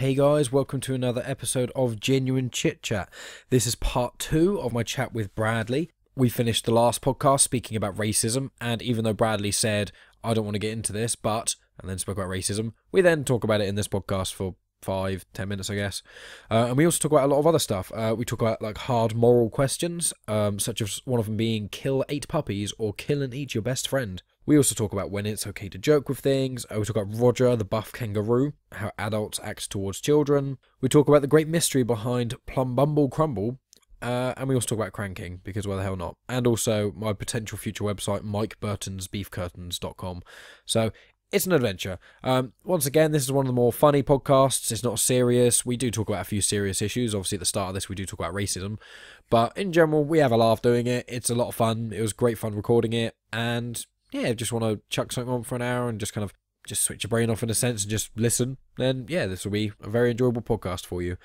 Hey guys, welcome to another episode of Genuine Chit Chat. This is part two of my chat with Bradley. We finished the last podcast speaking about racism, and even though Bradley said, I don't want to get into this, but, and then spoke about racism, we then talk about it in this podcast for five, ten minutes, I guess. Uh, and we also talk about a lot of other stuff. Uh, we talk about like hard moral questions, um, such as one of them being kill eight puppies or kill and eat your best friend. We also talk about when it's okay to joke with things. We talk about Roger the buff kangaroo, how adults act towards children. We talk about the great mystery behind Plum Bumble Crumble. Uh, and we also talk about cranking because why the hell not? And also my potential future website, MikeBurton'sBeefCurtains.com. So it's an adventure. Um, once again, this is one of the more funny podcasts. It's not serious. We do talk about a few serious issues. Obviously, at the start of this, we do talk about racism. But in general, we have a laugh doing it. It's a lot of fun. It was great fun recording it. And yeah, just want to chuck something on for an hour and just kind of just switch your brain off in a sense and just listen, then yeah, this will be a very enjoyable podcast for you.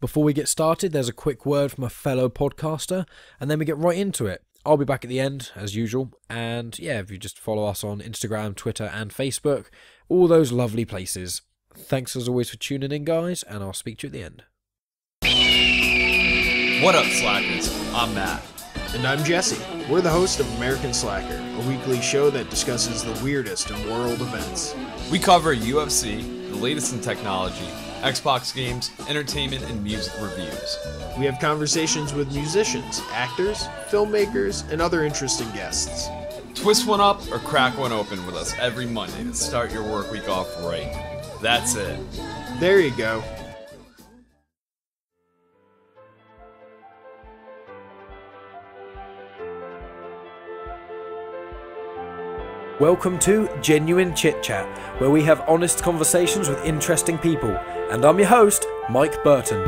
Before we get started, there's a quick word from a fellow podcaster, and then we get right into it. I'll be back at the end, as usual, and yeah, if you just follow us on Instagram, Twitter, and Facebook, all those lovely places. Thanks as always for tuning in, guys, and I'll speak to you at the end. What up, Slackers? I'm Matt. And I'm Jesse. We're the host of American Slacker, a weekly show that discusses the weirdest in world events. We cover UFC, the latest in technology, Xbox games, entertainment, and music reviews. We have conversations with musicians, actors, filmmakers, and other interesting guests. Twist one up or crack one open with us every Monday to start your work week off right. That's it. There you go. Welcome to Genuine Chit Chat, where we have honest conversations with interesting people. And I'm your host, Mike Burton.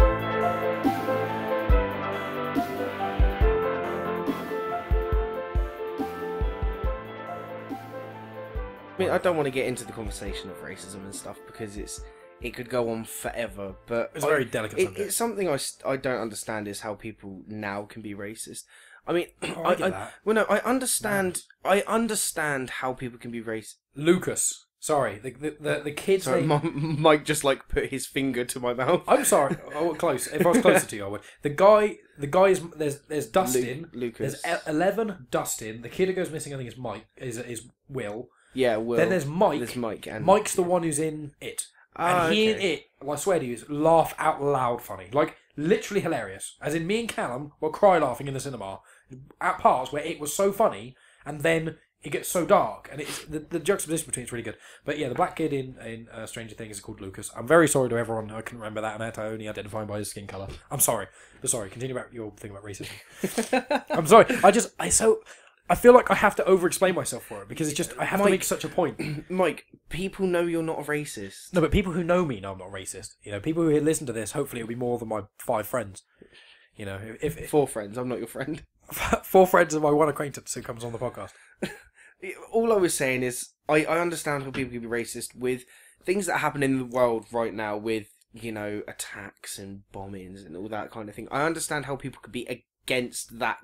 I mean, I don't want to get into the conversation of racism and stuff because it's it could go on forever. But It's a I- very delicate it- It's something I, I don't understand is how people now can be racist. I mean, Oh, I get that. well, no, I understand. I understand how people can be racist. Lucas. Sorry, the the, the, the kid's Sorry, name. Mi- Mike just like put his finger to my mouth. I'm sorry. Oh, close. If I was closer to you, I would. The guy, the guy is there's there's Dustin. Lu- Lucas. There's eleven. Dustin. The kid who goes missing, I think, is Mike. Is is Will. yeah, well, then there's Mike. There's Mike and Mike's the one who's in it, Ah, and he in okay. it. I swear to you, is laugh out loud funny, like literally hilarious. As in, me and Callum were cry laughing in the cinema at parts where it was so funny, and then it gets so dark, and it's the, the juxtaposition between it's really good. But yeah, the black kid in in uh, Stranger Things is called Lucas. I'm very sorry to everyone. I couldn't remember that, and I had to only identify him by his skin color. I'm sorry. But sorry. Continue about your thing about racism. I'm sorry. I just I so. I feel like I have to over-explain myself for it because it's just I have to make such a point. Mike. People know you're not a racist. No, but people who know me know I'm not racist. You know, people who listen to this, hopefully, it'll be more than my five friends. You know, if, if Four friends. I'm not your friend. four friends and my one acquaintance who comes on the podcast. all I was saying is I, I understand how people can be racist with things that happen in the world right now with you know attacks and bombings and all that kind of thing. I understand how people could be against that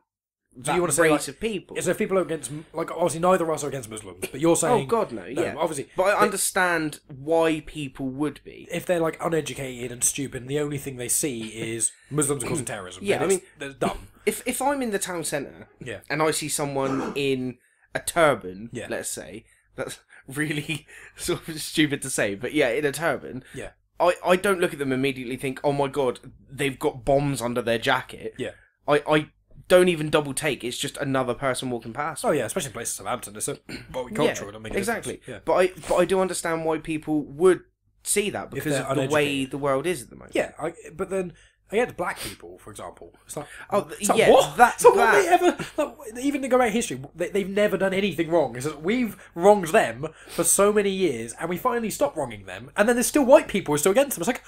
that you wanna say, race like, of people. So if people are against, like, obviously, neither of us are against Muslims, but you're oh, saying, oh God, no, no, yeah, obviously, but I they- understand why people would be. if they're like uneducated and stupid, and the only thing they see is Muslims causing terrorism. Yeah, I mean- that's dumb. If if I'm in the town centre Yeah, and I see someone in a turban, Yeah. let's say that's really sort of stupid to say, but yeah, in a turban, yeah, I, I don't look at them immediately think, oh my god, they've got bombs under their jacket. yeah. I, I don't even double take. It's just another person walking past. Oh yeah, especially in places like Southampton, it's a multicultural. yeah, it don't make a exactly. Yeah. But I but I do understand why people would see that because of the way the world is at the moment. Yeah, I, but then again, the black people, for example, it's like Oh, it's like, yeah, what? that- so what that- they ever like, even to go back history, they, they've never done anything wrong. It's just we've wronged them for so many years, and we finally stopped wronging them, and then there's still white people who are still against them. It's like,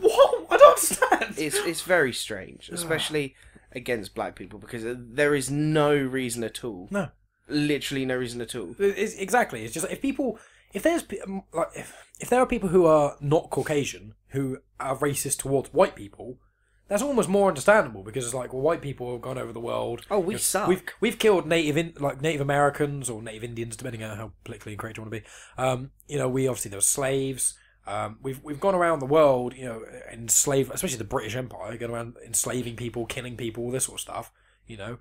what? I don't understand. It's it's very strange, especially against black people because there is no reason at all. no, Literally no reason at all. it's, exactly. It's just if people, if there's um, like if, if there are people who are not Caucasian who are racist towards white people. That's almost more understandable because it's like well, white people have gone over the world. Oh, we You know, suck. We've we've killed native in, like Native Americans or Native Indians, depending on how politically incorrect you want to be. Um, you know, we obviously there were slaves. Um, we've we've gone around the world, you know, enslave, especially the British Empire, going around enslaving people, killing people, all this sort of stuff. You know,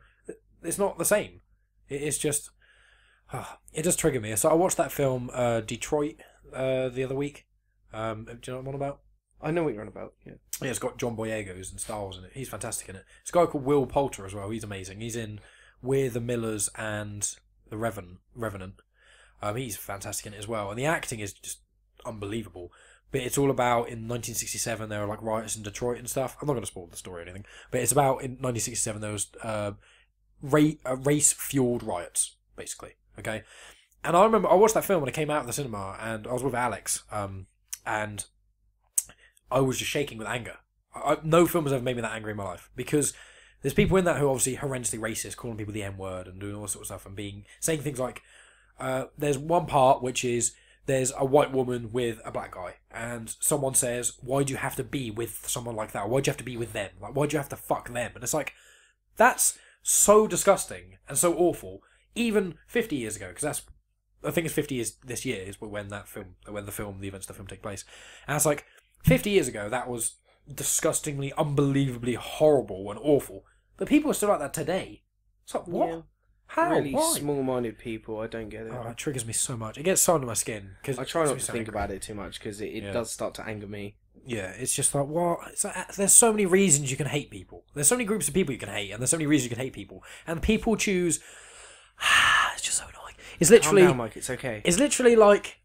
it's not the same. It is just, ah, it does trigger me. So I watched that film, uh, Detroit, uh, the other week. Um, do you know what I'm on about? I know what you're on about. Yeah. Yeah, it's got John Boyega's and Styles in it. He's fantastic in it. It's a guy called Will Poulter as well. He's amazing. He's in We're the Millers and The Revenant. Revenant. Um, he's fantastic in it as well. And the acting is just unbelievable. But it's all about in 1967 there were like riots in Detroit and stuff. I'm not going to spoil the story or anything, but it's about in 1967 there was uh, uh, race fueled riots basically. Okay, and I remember I watched that film when it came out of the cinema, and I was with Alex, um, and I was just shaking with anger. I, no film has ever made me that angry in my life because there's people in that who are obviously horrendously racist, calling people the N word and doing all sorts of stuff and being saying things like, uh, "There's one part which is there's a white woman with a black guy, and someone says, "Why do you have to be with someone like that? Why do you have to be with them? Like, why do you have to fuck them?" And it's like, that's so disgusting and so awful. Even 50 years ago, because that's I think it's 50 years this year is when that film, when the film, the events of the film take place, and it's like 50 years ago that was disgustingly, unbelievably horrible and awful. But people are still like that today. It's like what? Yeah. How? really Why? small-minded people. I don't get it. Oh, that triggers me so much. It gets so under my skin because I try not to think about it too much because it, it Yeah. does start to anger me. Yeah, it's just like what? It's like, uh, there's so many reasons you can hate people. There's so many groups of people you can hate, and there's so many reasons you can hate people, and people choose. it's just so annoying. It's literally, Calm down, Mike. It's okay. it's literally like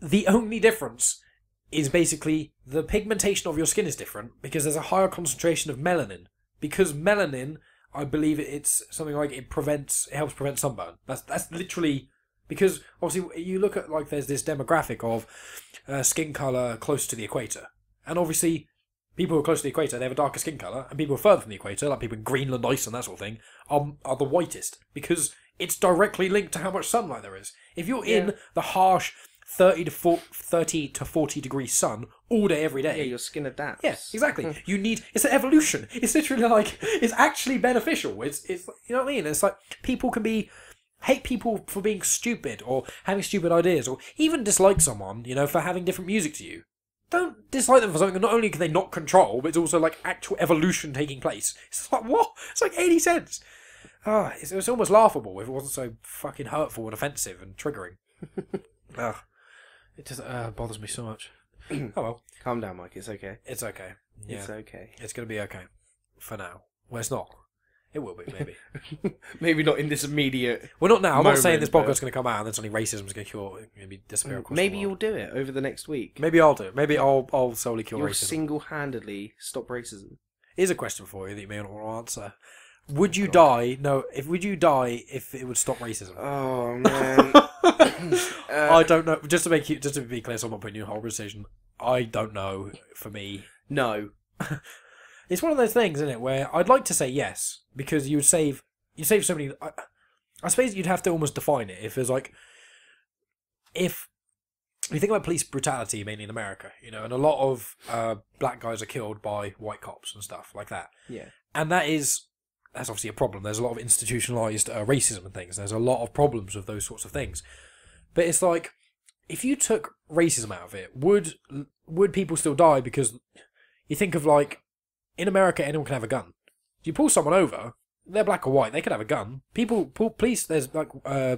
the only difference is basically the pigmentation of your skin is different because there's a higher concentration of melanin. Because melanin, I believe it's something like it prevents, it helps prevent sunburn. That's that's literally because obviously you look at like there's this demographic of uh, skin color close to the equator, and obviously people who are close to the equator they have a darker skin color, and people further from the equator, like people in Greenland, Iceland, that sort of thing, are are the whitest because it's directly linked to how much sunlight there is. If you're in the harsh 30 to 40, 30 to 40 degree sun all day every day yeah, your skin adapts. Yes, exactly. You need it's an evolution. It's literally like it's actually beneficial. It's it's you know what I mean. It's like people can be hate people for being stupid or having stupid ideas or even dislike someone, you know, for having different music to you. Don't dislike them for something that not only can they not control, but it's also like actual evolution taking place. It's like what? It's like eighty cents. Ah, it's, it's almost laughable if it wasn't so fucking hurtful and offensive and triggering. Ugh. It just uh, bothers me so much. oh well, Calm down, Mike. It's okay. it's okay. Yeah. It's okay. It's going to be okay for now. Well, it's not. It will be, maybe. Maybe not in this immediate. well, not now. I'm not saying Moment, this but- podcast's going to come out and then suddenly racism's going to cure, going to be disappear across Maybe the you'll world. do it over the next week. Maybe I'll do it. Maybe I'll I'll solely cure You'll racism. single-handedly stop racism. Here's a question for you that you may not want to answer. Would you die? No. If would you die if it would stop racism? Oh man. I don't know. Just to make you, just to be clear, so I'm not putting you in a horrible decision. I don't know. For me, no. It's one of those things, isn't it, where I'd like to say yes because you would save you save so many. I, I suppose you'd have to almost define it if it's like if you think about police brutality mainly in America, you know, and a lot of uh, black guys are killed by white cops and stuff like that, Yeah. and that is that's obviously a problem. There's a lot of institutionalized uh, racism and things. There's a lot of problems with those sorts of things, but it's like if you took racism out of it, would would people still die because you think of like in America, anyone can have a gun. You pull someone over, they're black or white, they could have a gun. People, pull, police, there's like, uh,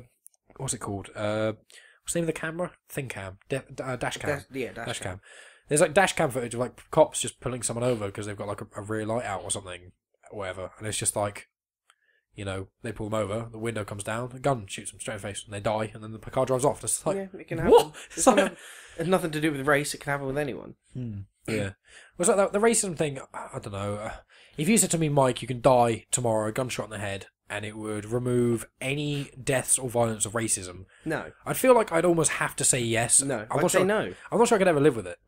what's it called? Uh, what's the name of the camera? Thing cam, uh, dash cam, Dash- yeah, dash, dash cam. cam. There's like dash cam footage of like cops just pulling someone over because they've got like a, a rear light out or something, or whatever, and it's just like, you know, they pull them over, the window comes down, a gun shoots them straight in the face, and they die, and then the car drives off. It's like, yeah, it can happen. what? It's, It's not like- a- it's nothing to do with race. It can happen with anyone. Yeah. Was that the, the racism thing? I don't know. Uh, if you said to me, Mike, you can die tomorrow, a gunshot in the head, and it would remove any deaths or violence of racism, No, I'd feel like I'd almost have to say yes. no. I'm I'd not say sure, no. I'm not sure I could ever live with it.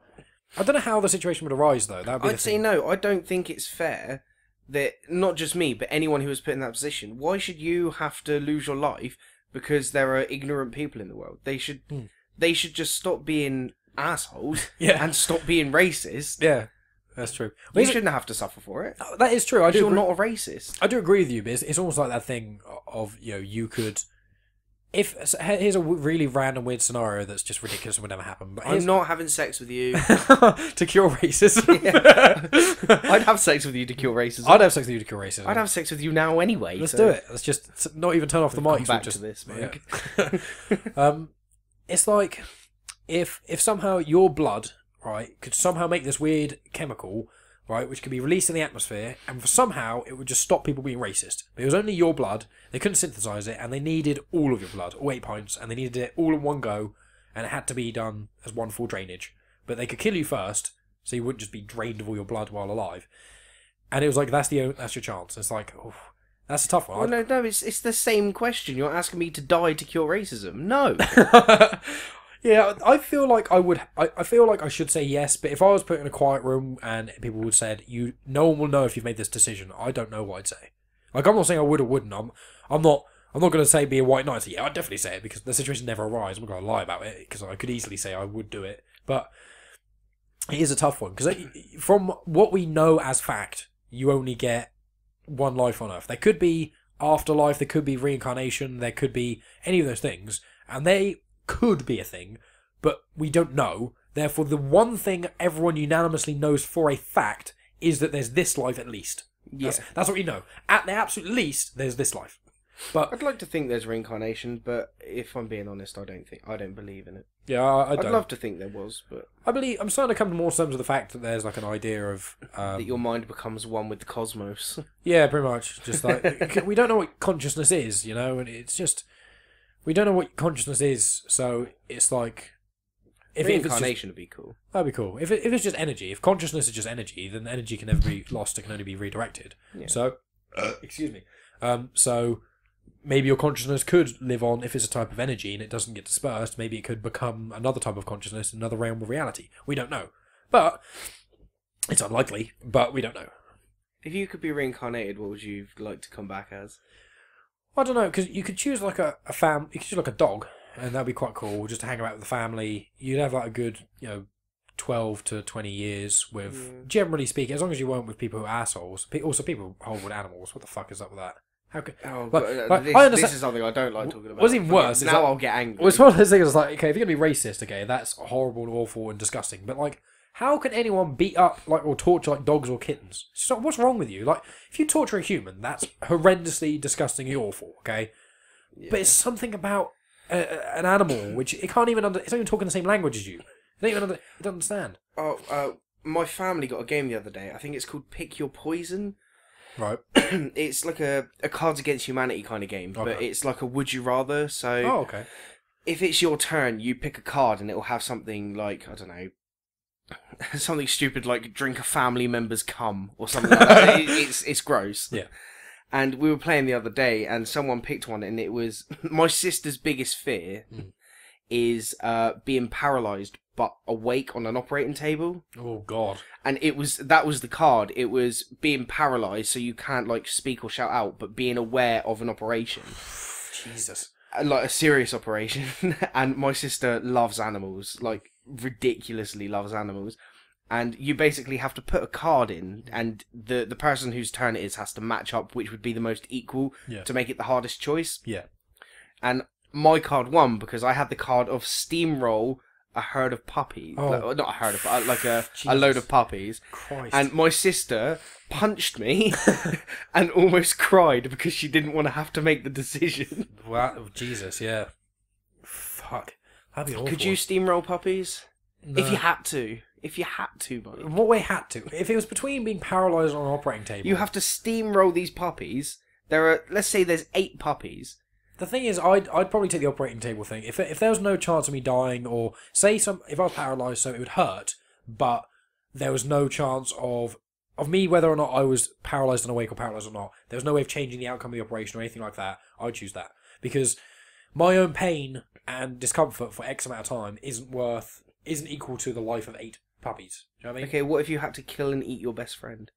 I don't know how the situation would arise though. That'd be I'd say thing. no. I don't think it's fair that not just me, but anyone who was put in that position. Why should you have to lose your life because there are ignorant people in the world? They should. Hmm. They should just stop being assholes. Yeah. and stop being racist. Yeah, that's true. Well, You shouldn't have to suffer for it. Oh, that is true. I do. You're agree- not a racist. I do agree with you, but it's, it's almost like that thing of you know you could, if so here's a w- really random weird scenario that's just ridiculous and would never happen. But here's I'm not having sex with you. to cure racism. I'd have sex with you to cure racism. I'd have sex with you to cure racism. I'd have sex with you now anyway. Let's so- do it. Let's just s- not even turn off the Come mics. back we'll just to this. Mike. um, it's like if if somehow your blood right could somehow make this weird chemical right, which could be released in the atmosphere, and for somehow it would just stop people being racist. But it was only your blood. They couldn't synthesize it, and they needed all of your blood, all eight pints, and they needed it all in one go, and it had to be done as one full drainage. But they could kill you first, so you wouldn't just be drained of all your blood while alive. And it was like that's the o- that's your chance. It's like, oh, that's a tough one. Well, no, no, it's it's the same question. You're asking me to die to cure racism. No. yeah, I feel like I would. I, I feel like I should say yes, but if I was put in a quiet room and people would said, "You, no one will know if you've made this decision," I don't know what I'd say. Like I'm not saying I would or wouldn't. I'm, I'm not. I'm not going to say be a white knight. So yeah, I'd definitely say it because the situation never arises. I'm not going to lie about it because I could easily say I would do it, but it is a tough one because from what we know as fact, you only get one life on Earth. There could be afterlife, there could be reincarnation, there could be any of those things, and they could be a thing, but we don't know. Therefore, the one thing everyone unanimously knows for a fact is that there's this life at least. Yes, Yeah. that's what we know. At the absolute least, there's this life. But I'd like to think there's reincarnation, but if I'm being honest, I don't think I don't believe in it. yeah, I, I I'd don't. love to think there was, but I believe I'm starting to come to more terms with the fact that there's like an idea of um, that your mind becomes one with the cosmos. Yeah, pretty much. Just like we don't know what consciousness is, you know, and it's just we don't know what consciousness is. So it's like if, if it's just, Reincarnation would be cool. that'd be cool. If it, if it's just energy, if consciousness is just energy, then energy can never be lost. It can only be redirected. Yeah. So, excuse me. Um, so maybe your consciousness could live on if it's a type of energy and it doesn't get dispersed. Maybe it could become another type of consciousness, another realm of reality. We don't know, but it's unlikely. But we don't know. If you could be reincarnated, what would you like to come back as? I don't know because you could choose like a, a fam. You could choose like a dog, and that'd be quite cool. Just to hang out with the family. You'd have like a good, you know, twelve to twenty years with. Generally speaking, as long as you weren't with people who are assholes. Pe- Also, people who hold with animals. What the fuck is up with that? How could? Oh, But- but, uh, but this, I this is something I don't like talking about. What's even worse is now that- I'll get angry. Well, it's one of those things. Like, okay, if you're gonna be racist, okay, that's horrible and awful and disgusting. But like, how can anyone beat up like or torture like dogs or kittens? So what's wrong with you? Like, if you torture a human, that's horrendously disgusting and awful. Okay, but it's something about uh, an animal which it can't even under. It's not even talking the same language as you. It don't even under, it doesn't understand. Oh, uh, my family got a game the other day. I think it's called Pick Your Poison. Right. it's like a, a Cards Against Humanity kind of game, but it's like a Would You Rather. So Oh, okay. if it's your turn, you pick a card and it will have something like I don't know, something stupid like drink a family member's cum or something like that. It- it's it's gross. Yeah. And we were playing the other day, and someone picked one, and it was my sister's biggest fear Mm. is uh, being paralyzed but awake on an operating table. Oh God. And it was that was the card. It was being paralyzed, so you can't like speak or shout out, but being aware of an operation Jesus. uh, like a serious operation and my sister loves animals like ridiculously loves animals and you basically have to put a card in and the the person whose turn it is has to match up which would be the most equal Yeah. to make it the hardest choice Yeah. and my card won because i had the card of steamroll a herd of puppies Oh. Like, not a herd of uh, like a, a load of puppies Christ. and my sister punched me and almost cried because she didn't want to have to make the decision wow, Jesus. Yeah. Fuck. That'd be awful. Could you steamroll puppies? No. If you had to. If you had to, buddy. In what way had to? If it was between being paralysed on an operating table, You have to steamroll these puppies. There are, let's say there's eight puppies. The thing is, I'd I'd probably take the operating table thing. If if there was no chance of me dying, or say some, if I was paralysed, so it would hurt, but there was no chance of of me whether or not I was paralysed and awake or paralysed or not. There was no way of changing the outcome of the operation or anything like that. I'd choose that because my own pain and discomfort for X amount of time isn't worth isn't equal to the life of eight puppies. Do you know what I mean? Okay, what if you had to kill and eat your best friend?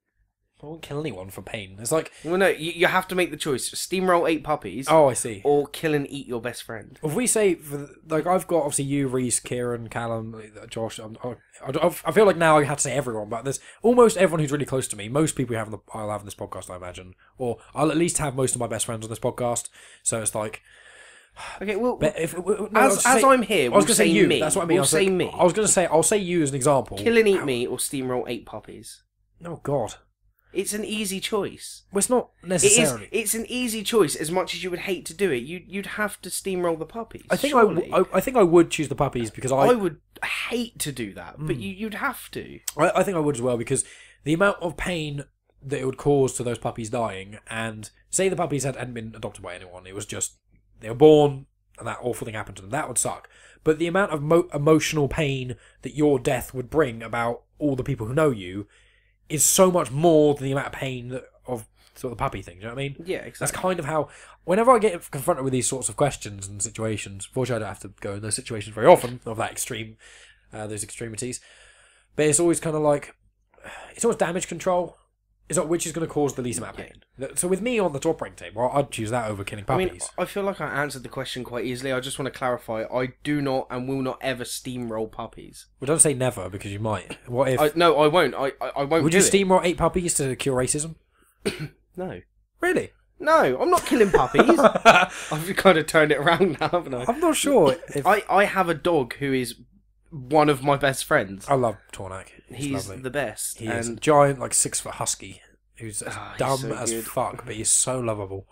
I won't kill anyone for pain. It's like, Well, no, you, you have to make the choice: steamroll eight puppies, oh, I see. or kill and eat your best friend. If we say, for the- like, I've got obviously you, Reese, Kieran, Callum, uh, Josh. I'm, I, I, I feel like now I have to say everyone, but there's almost everyone who's really close to me. Most people who have on the, I'll have on this podcast, I imagine, or I'll at least have most of my best friends on this podcast. So it's like, Okay, well, But if no, as, as say- I'm here, I was we'll going to say say you. me. That's what I mean. We'll I was say me. I was going to say I'll say you as an example. Kill and eat me, or steamroll eight puppies. Oh God, It's an easy choice. well, it's not necessarily. It's an easy choice. As much as you would hate to do it, you you'd have to steamroll the puppies. I think I, surely. I, I think I would choose the puppies because I I, would hate to do that, but Hmm. you you'd have to. I I think I would as well because the amount of pain that it would cause to those puppies dying, and say the puppies had, hadn't been adopted by anyone, it was just they were born and that awful thing happened to them. That would suck. But the amount of mo- emotional pain that your death would bring about all the people who know you is so much more than the amount of pain that, of sort of the puppy thing. Do you know what I mean? Yeah, exactly. That's kind of how. Whenever I get confronted with these sorts of questions and situations, fortunately, I don't have to go in those situations very often of that extreme, uh, those extremities. But it's always kind of like it's always damage control. It's like which is going to cause the least amount of pain. So with me on the top rank table, I'd choose that over killing I puppies. mean, I feel like I answered the question quite easily. I just want to clarify: I do not and will not ever steamroll puppies. well, don't say never because you might. What if? I, no, I won't. I I, I won't. would you it. steamroll eight puppies to cure racism? No, Really? no, I'm not killing puppies. I've kind of turned it around now, haven't I? I'm not sure. If... I, I I have a dog who is one of my best friends. I love Tornak. He's, lovely. the best, He is a giant, like six foot husky, who's as Ah, he's dumb so as good. fuck, but he's so lovable.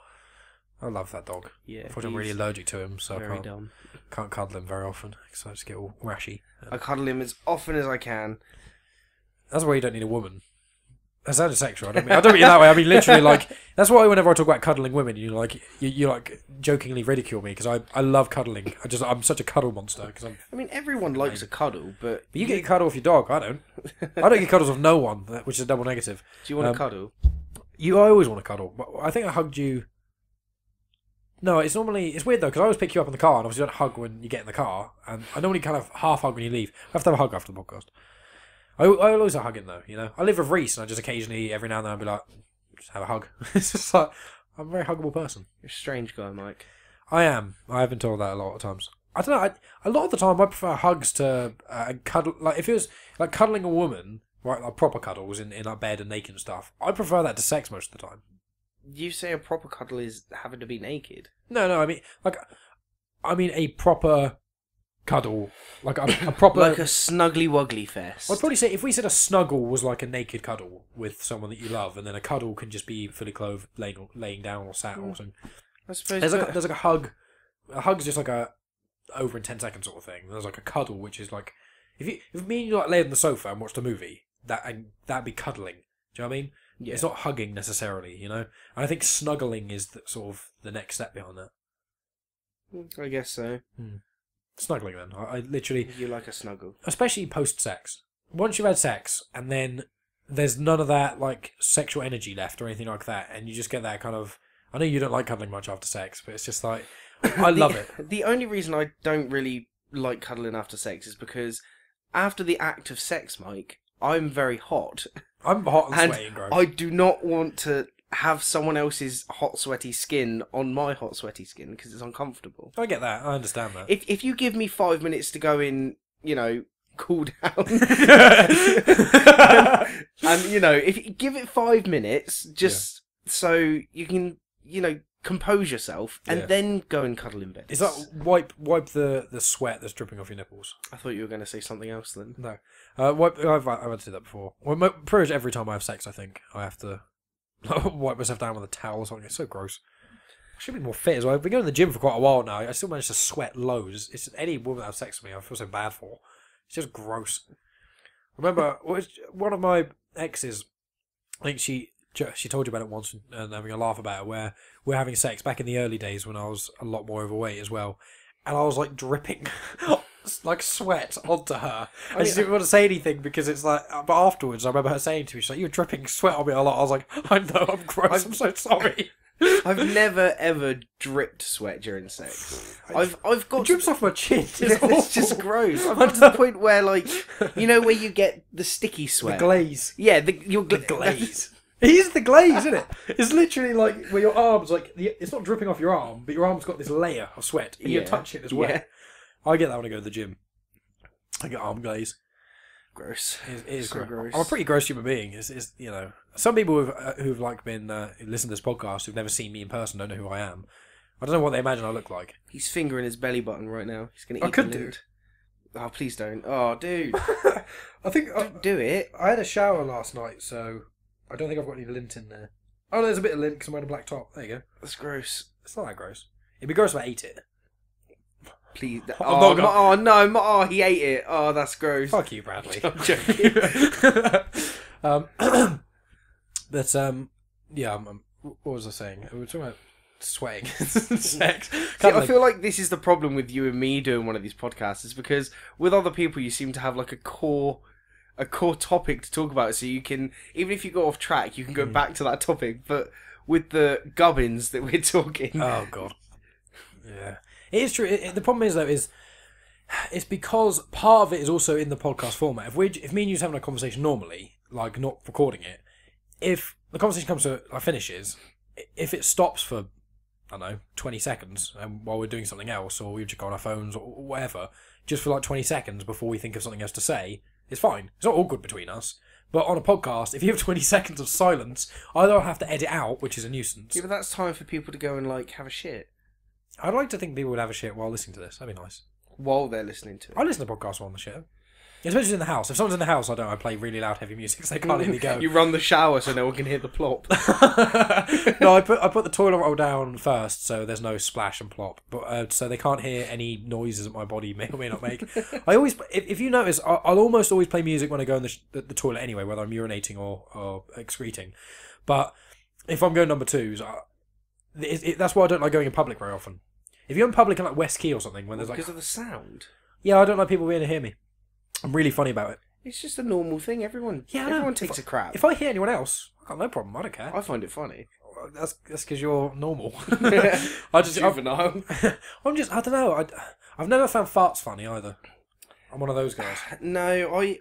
I love that dog. yeah, Unfortunately, I'm really he's allergic to him, so I very can't, dumb. can't cuddle him very often because I just get all rashy. I cuddle him as often as I can. That's why you don't need a woman. That sounded sexual. I don't mean I don't mean that way. I mean literally like that's why whenever I talk about cuddling women, you like you, you like jokingly ridicule me because I, I love cuddling. I just I'm such a cuddle monster because I'm. I mean, everyone likes a cuddle, but But you get a cuddle off your dog. I don't. I don't get cuddles off no one, which is a double negative. do you want um, to cuddle? You I always want to cuddle. But I think I hugged you. No, it's normally it's weird though because I always pick you up in the car and obviously you don't hug when you get in the car, and I normally kind of half hug when you leave. I have to have a hug after the podcast. I I always a hugging though, you know. I live with Reese and I just occasionally every now and then I'll be like, just have a hug. it's just like I'm a very huggable person. You're a strange guy, Mike. I am. I have been told that a lot of times. I don't know. I, a lot of the time, I prefer hugs to uh, cuddle. Like if it was like cuddling a woman, right, like proper cuddles in in like bed and naked and stuff. I prefer that to sex most of the time. You say a proper cuddle is having to be naked. No, no. I mean, like, I mean a proper cuddle, like a, a proper. Like a snuggly wuggly fest. I'd probably say if we said a snuggle was like a naked cuddle with someone that you love, and then a cuddle can just be fully clothed, laying laying down or sat or hmm. something. I suppose. There's like a, there's like a hug. A hug's just like a over in ten seconds sort of thing. There's like a cuddle, which is like if you if me and you like lay on the sofa and watched a movie, that and that'd be cuddling. Do you know what I mean? Yeah. It's not hugging necessarily, you know. And I think snuggling is the, sort of the next step behind that. I guess so. Hmm. Snuggling, then. I, I literally, You like a snuggle. especially post sex. Once you've had sex, and then there's none of that like sexual energy left or anything like that, and you just get that kind of. I know you don't like cuddling much after sex, but it's just like I love it. The only reason I don't really like cuddling after sex is because after the act of sex, Mike, I'm very hot, I'm hot and, and sweaty and. I do not want to have someone else's hot, sweaty skin on my hot, sweaty skin because it's uncomfortable. I get that. I understand that. If if you give me five minutes to go in, you know, cool down, and you know, if you give it five minutes, just so you can, you know, compose yourself, and Yeah. then go and cuddle in bed. Is that wipe wipe the, the sweat that's dripping off your nipples? I thought you were going to say something else then. No. Uh, wipe. I've I've had to do that before. Well, pretty much every time I have sex, I think I have to wipe myself down with a towel or something. It's so gross. I should be more fit as well. I've been going to the gym for quite a while now. I still manage to sweat loads. It's any woman that has sex with me, I feel so bad for. It's just gross. Remember, one of my exes, I think she she told you about it once and having a laugh about it, where we're having sex back in the early days when I was a lot more overweight as well, and I was like dripping. Like sweat onto her, and she didn't want to say anything because it's like. Uh, but afterwards, I remember her saying to me, "She's like, you're dripping sweat on me a lot." I was like, "I know, I'm gross. I'm so sorry." I've never ever dripped sweat during sex. I've I've It got drips off my chin. It's, it's, just gross. I've got to the point where like you know where you get the sticky sweat, the glaze. yeah, the your The glaze. Is the glaze, isn't it? It's literally like where your arms, like it's not dripping off your arm, but your arm's got this layer of sweat, and you Yeah. touch it as Yeah. well. I get that when I go to the gym. I get arm glaze. gross. It is, it is So gross. gross. I'm a pretty gross human being. It's, it's you know, some people who've, uh, who've like been uh, who listen to this podcast who've never seen me in person don't know who I am. I don't know what they imagine I look like. He's fingering his belly button right now. He's gonna eat I could the do. Oh, please don't. Oh, dude, I think don't do it. I had a shower last night, so I don't think I've got any lint in there. Oh, there's a bit of lint because I'm wearing a black top. There you go. That's gross. It's not that gross. It'd be gross if I ate it. Please. I'm Oh, not gonna- oh no! Ma- Oh, he ate it. Oh, that's gross. Fuck you, Bradley. I'm joking. um, but um, yeah. Um, um, what was I saying? We were talking about sweating, sex. See, I feel like this is the problem with you and me doing one of these podcasts is because with other people you seem to have like a core a core topic to talk about so you can even if you go off track you can go Hmm. back to that topic but with the gubbins that we're talking Oh god. Yeah, it is true. It, it- the problem is though is it's because part of it is also in the podcast format. If we if me and you's having a conversation normally, like not recording it, if the conversation comes to like finishes, if it stops for I don't know twenty seconds and while we're doing something else or we've just go on our phones or whatever, just for like twenty seconds before we think of something else to say, it's fine. It's not awkward between us. But on a podcast, if you have 20 seconds of silence, either I'll have to edit out, which is a nuisance, yeah but that's time for people to go and like have a shit I'd like to think people would have a shit while listening to this. That'd be nice. while they're listening to it I listen to podcasts while on the shit. Especially in the house. If someone's in the house, I don't. I play really loud, heavy music so they can't hear me go. you run the shower so no one can hear the plop no, I put I put the toilet roll down first, so there's no splash and plop, but uh, so they can't hear any noises that my body may or may not make. I always, if, if you notice, I'll, I'll almost always play music when I go in the, sh- the, the toilet anyway, whether I'm urinating or, or excreting. But if I'm going number twos, I, it, it, that's why I don't like going in public very often. If you're in public in like West Quay or something, when there's like because of the sound Yeah, I don't like people being able to hear me. I'm really funny about it. it's just a normal thing everyone Yeah, I know. everyone takes a crap If I hear anyone else, I got no problem. I don't care. I find it funny That's that's because you're normal. I just juvenile I'm just I don't know. I I've never found farts funny either. I'm one of those guys. No, I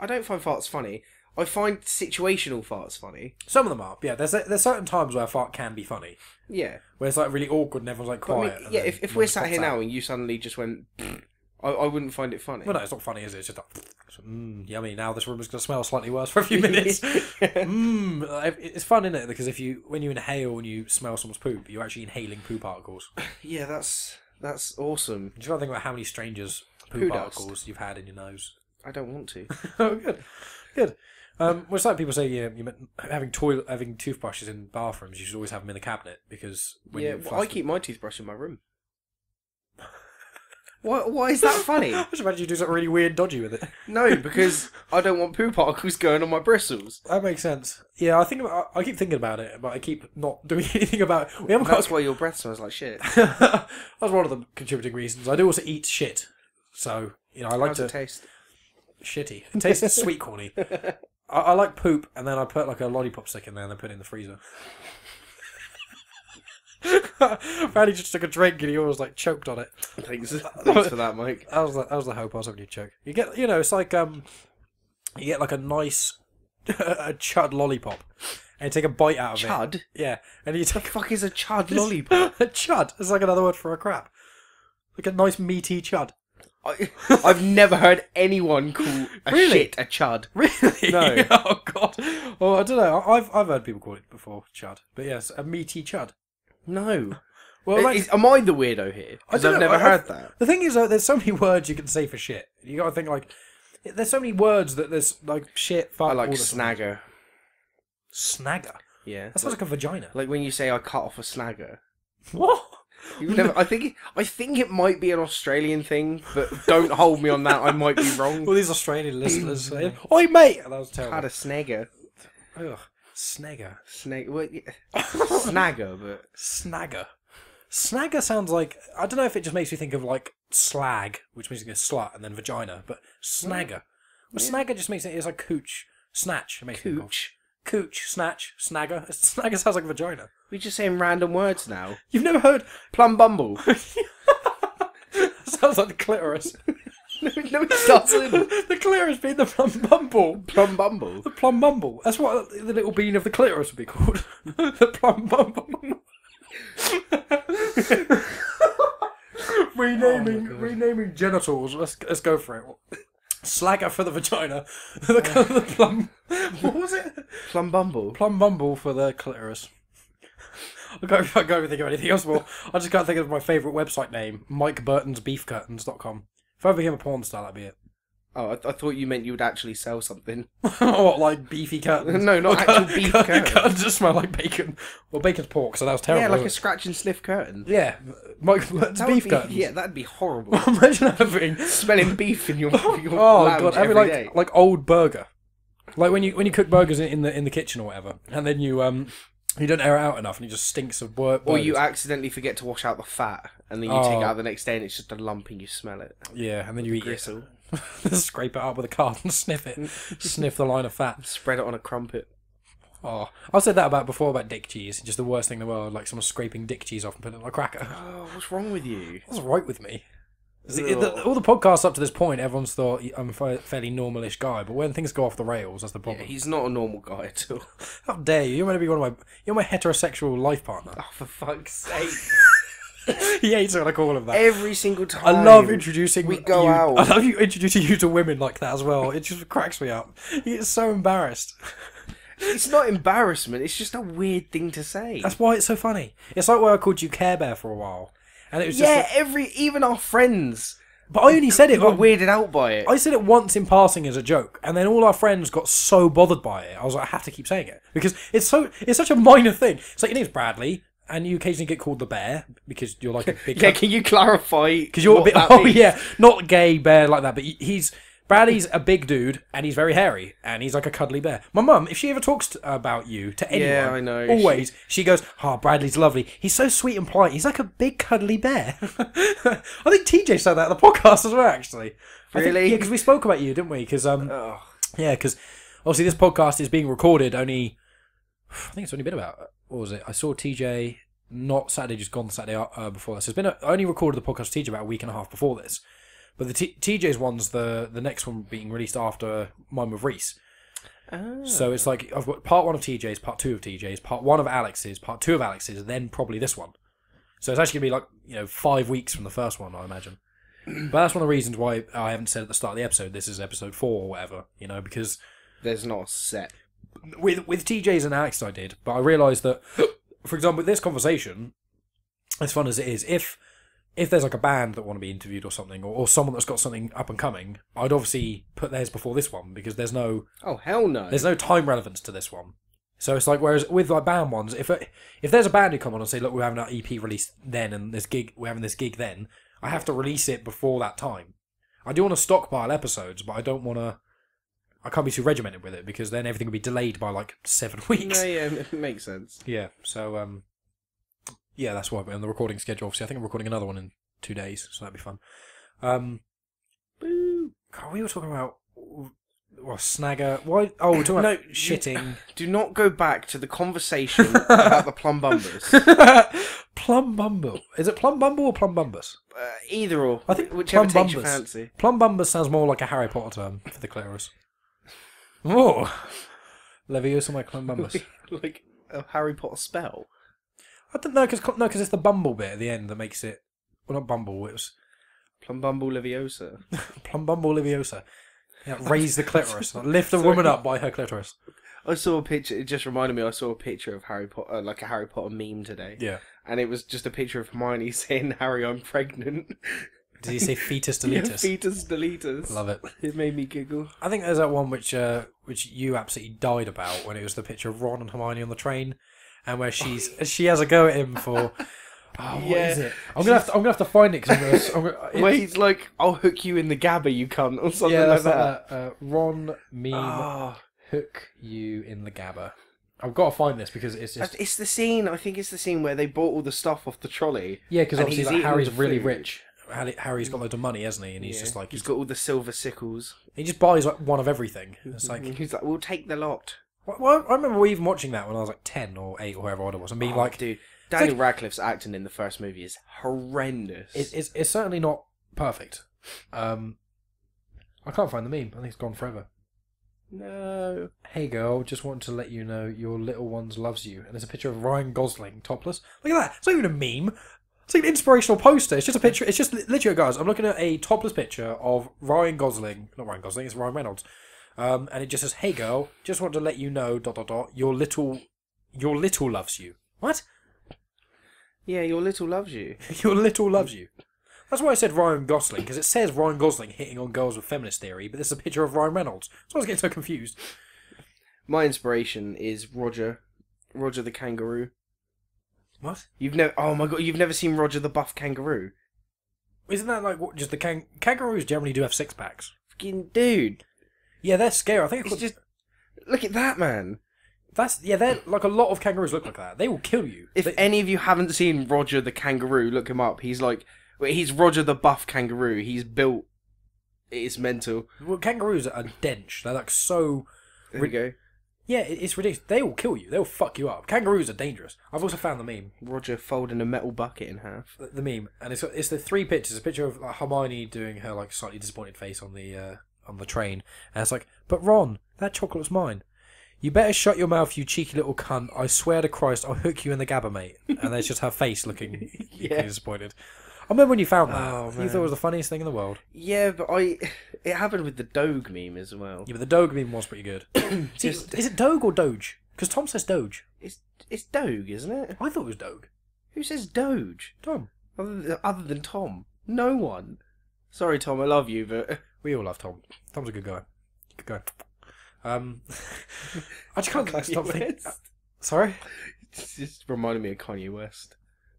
I don't find farts funny. I find situational farts funny. Some of them are. Yeah, there's there's certain times where a fart can be funny, Yeah. where it's like really awkward and everyone's like But I mean, quiet. yeah, if, if we're sat here out. now and you suddenly just went, I, I wouldn't find it funny. Well, no, it's not funny, is it? It's just like, mm, yummy. Now this room is going to smell slightly worse for a few minutes. mm, it's fun, isn't it? Because if you, when you inhale and you smell someone's poop, you're actually inhaling poo particles. yeah, that's that's awesome. Do You got to think about how many strangers' poo, Poo dust. particles you've had in your nose. I don't want to. oh, good, good. Um, well, it's like people say, yeah, you meant having toilet, having toothbrushes in bathrooms. You should always have them in the cabinet because when yeah, you well, I keep my toothbrush in my room. Why? Why is that funny? I just imagine you do something really weird, dodgy with it. no, because I don't want poo particles going on my bristles. That makes sense. Yeah, I think about, I keep thinking about it, but I keep not doing anything about it. We haven't got That's why your breath smells like shit. That's one of the contributing reasons. I do also eat shit, so you know I like How's to taste? shitty. It tastes sweet corny. I, I like poop, and then I put like a lollipop stick in there and then put it in the freezer. Randy just took a drink and he almost like choked on it. Thanks, thanks for that, Mike. That was the, that was the hope I was hoping you'd choke. You get you know it's like um you get like a nice a chud lollipop and you take a bite out of it. Chud. Yeah, and you take Fuck is a chud lollipop. a chud. It's like another word for a crap. Like a nice meaty chud. I, I've never heard anyone call a Really? shit a chud. Really? No. oh god. Well, I don't know. I've I've heard people call it before chud, but yes, a meaty chud. No. Well, Is- like- is- am I the weirdo here? Because I've know, never I- I- heard that. the thing is, though, there's so many words you can say for shit. You got to think like, there's so many words that there's like shit, fuck. I like all this stuff. snagger. Snagger. Yeah. That sounds like a vagina. Like when you say I cut off a snagger. What? You've never, I think it, I think it might be an Australian thing, but don't hold me on that. I might be wrong. Well, these Australian listeners saying, "Oi, mate!" That was terrible. Had a snagger, Ugh. Snagger. snag, well, yeah. snagger, but Snagger. Snagger sounds like I don't know if it just makes me think of like slag, which means like a slut, and then vagina, but snagger. Mm. Well, snagger just makes it it's like cooch, snatch. It makes me think of. cooch. cooch, snatch, snagger. Snagger sounds like a vagina. We're just saying random words now. You've never heard? Plum bumble. sounds like the clitoris. no, no, it doesn't. the clitoris being the plum bumble. Plum bumble. The plum bumble. That's what the little bean of the clitoris would be called. the plum bumble. renaming oh renaming genitals. Let's let's go for it. Slagger for the vagina. the, the plum. What was it? Plum bumble. Plum bumble for the clitoris. I can't, I can't even think of anything else more. I just can't think of my favourite website name, MikeBurton'sBeefCurtains.com. If I became a porn star, that'd be it. Oh, I, I thought you meant you would actually sell something. what, like beefy curtains? No, not actual beef curtains. Curtains just smell like bacon. Well, bacon's pork, so that was terrible. yeah, like a wasn't scratch and sniff curtain. it? yeah, Mike That would beef be- curtains. Yeah, that'd be horrible. Imagine having Smelling beef in your, your oh lounge god, every like day. like old burger, like when you when you cook burgers in, in the in the kitchen or whatever, and then you um you don't air it out enough, and it just stinks of work. Or you accidentally forget to wash out the fat, and then you take Oh. it out the next day, and it's just a lump, and you smell it. yeah, and then you eat Gristle. it. Scrape it up with a card and sniff it, sniff the line of fat. Spread it on a crumpet. Oh, I've said that about before about dick cheese. Just the worst thing in the world, like someone scraping dick cheese off and putting it on a cracker. Oh, what's wrong with you? What's right with me? The- all the podcasts up to this point, everyone's thought I'm a fairly normalish guy, but when things go off the rails, that's the Yeah, problem. he's not a normal guy at all. How dare you? You're meant to be one of my, you're my heterosexual life partner. Oh, for fuck's sake. he hates it when I call him that. Every single time. I love introducing we go you, out. I love you introducing you to women like that as well. It just cracks me up. He gets so embarrassed. It's not embarrassment, it's just a weird thing to say. That's why it's so funny. It's like where I called you Care Bear for a while, and it was just. yeah, like- every even our friends but I only said it. got weirded out by it. I said it once in passing as a joke, and then all our friends got so bothered by it. I was like, I have to keep saying it because it's so it's such a minor thing. It's like your name's Bradley, and you occasionally get called the bear because you're like a big. yeah, can you clarify? because you're a bit. Oh means? yeah, not gay bear like that, but he's Bradley's a big dude, and he's very hairy, and he's like a cuddly bear. My mum, if she ever talks to, about you to anyone, Yeah, I know. always she goes, "Oh, Bradley's lovely. He's so sweet and polite. He's like a big cuddly bear." I think TJ said that at the podcast as well, actually. I think- Really? yeah, because we spoke about you, didn't we? Because um, Ugh. yeah, because obviously this podcast is being recorded only. I think it's only been about what was it? I saw TJ not Saturday, just gone Saturday uh, before this. It's been a, I only recorded the podcast with TJ about a week and a half before this, but the T- TJ's one's the the next one being released after mine with Reese. Ah. So it's like I've got part one of TJ's, part two of TJ's, part one of Alex's, part two of Alex's, and then probably this one. So it's actually gonna be like you know five weeks from the first one, I imagine. but that's one of the reasons why I haven't said at the start of the episode this is episode four or whatever, you know, because There's not a set. with with TJ's and Alex I did, but I realised that, for example, with this conversation, as fun as it is, if if there's like a band that want to be interviewed or something, or, or someone that's got something up and coming, I'd obviously put theirs before this one because there's no Oh hell no. there's no time relevance to this one. So it's like whereas with like band ones, if it, if there's a band who come on and say, look, we're having our EP released then, and this gig we're having this gig then, I have to release it before that time. I do want to stockpile episodes, but I don't want to. I can't be too regimented with it because then everything will be delayed by like seven weeks. No, yeah, it makes sense. Yeah. So um, yeah, that's why we're on the recording schedule. Obviously, I think I'm recording another one in two days, so that'd be fun. Um, Boo. God, we were talking about. Well, snagger. Why? Oh, we're talking No, about shitting. Do not go back to the conversation about the plum bumbers. Plum Bumble. Is it Plum Bumble or Plum Bumbus? Uh, either or, I think whichever plum takes your fancy. Plum Bumbus sounds more like a Harry Potter term for the clitoris. Oh, Leviosa my Plum Bumbus. like a Harry Potter spell. I don't know because no, because it's the Bumble bit at the end that makes it. Well, not Bumble. It was Plum bumble leviosa. Plum Bumble Leviosa. Yeah, raise the clitoris, lift a woman up by her clitoris. I saw a picture. It just reminded me. I saw a picture of Harry Potter, uh, like a Harry Potter meme today, Yeah. and it was just a picture of Hermione saying, "Harry, I'm pregnant." Did he say fetus Yeah, deletus? fetus deletus. Love it. It made me giggle. I think there's that one which uh, which you absolutely died about when it was the picture of Ron and Hermione on the train, and where oh, she's she has a go at him for. Oh, what is Yeah. it? I'm gonna have to. I'm gonna have to find it because I'm gonna. I'm gonna Where he's like, "I'll hook you in the gabba, you cunt," or something yeah, like that. that. Uh, Ron meme Oh, hook you in the gabber. I've got to find this because it's just it's the scene. I think it's the scene where they bought all the stuff off the trolley. yeah because obviously like, Harry's really rich. Harry- Harry's mm. got loads of money, hasn't he? And he's Yeah. just like he's he's got all the silver sickles. he just buys like one of everything. It's like mm-hmm. he's like, "We'll take the lot." Well, I remember even watching that when I was like ten or eight or whoever old I was, and being Oh, like, dude, Daniel Radcliffe's acting in the first movie is horrendous. it, it's it's certainly not perfect. Um, I can't find the meme. I think it's gone forever. no. Hey girl, just want to let you know your little ones loves you. And there's a picture of Ryan Gosling topless. Look at that. It's not even a meme. It's like an inspirational poster. It's just a picture. It's just li- literally, guys. I'm looking at a topless picture of Ryan Gosling. Not Ryan Gosling. It's Ryan Reynolds. Um, and it just says, "Hey girl, just want to let you know dot dot dot your little your little loves you." What? Yeah, your little loves you. Your little loves you. That's why I said Ryan Gosling, because it says Ryan Gosling hitting on girls with feminist theory, but this is a picture of Ryan Reynolds. So I was getting so confused. My inspiration is Roger, Roger the kangaroo. What? You've never, oh my god, you've never seen Roger the buff kangaroo? Isn't that like what, just the kang- kangaroos generally do have six packs? Fucking dude, Yeah, they're scary. I think it's just look at that man. that's yeah. They're like a lot of kangaroos look like that. They will kill you. If They- any of you haven't seen Roger the kangaroo, look him up. He's like, he's Roger the buff kangaroo. He's built. It's mental. well, kangaroos are dense. They're like so. There we go. Yeah, it's ridiculous. They will kill you. They'll fuck you up. Kangaroos are dangerous. I've also found the meme. Roger folding a metal bucket in half. the, the meme, and it's it's the three pictures. A picture of like, Hermione doing her like slightly disappointed face on the uh, on the train, and it's like, but Ron, that chocolate's mine. You better shut your mouth, you cheeky little cunt. I swear to Christ, I'll hook you in the gabba, mate. And there's just her face looking Yeah. disappointed. I remember when you found that. Oh, you thought it was the funniest thing in the world. Yeah, but I. It happened with the Doge meme as well. Yeah, but the Doge meme was pretty good. See, Just- is it Doge or Doge? Because Tom says Doge. It's it's Doge, isn't it? I thought it was Doge. Who says Doge? Tom. Other than, other than Tom, no one. Sorry, Tom, I love you, but We all love Tom. Tom's a good guy. Good guy. Um, I just can't stop thinking. Sorry. It's just reminded me of Kanye West.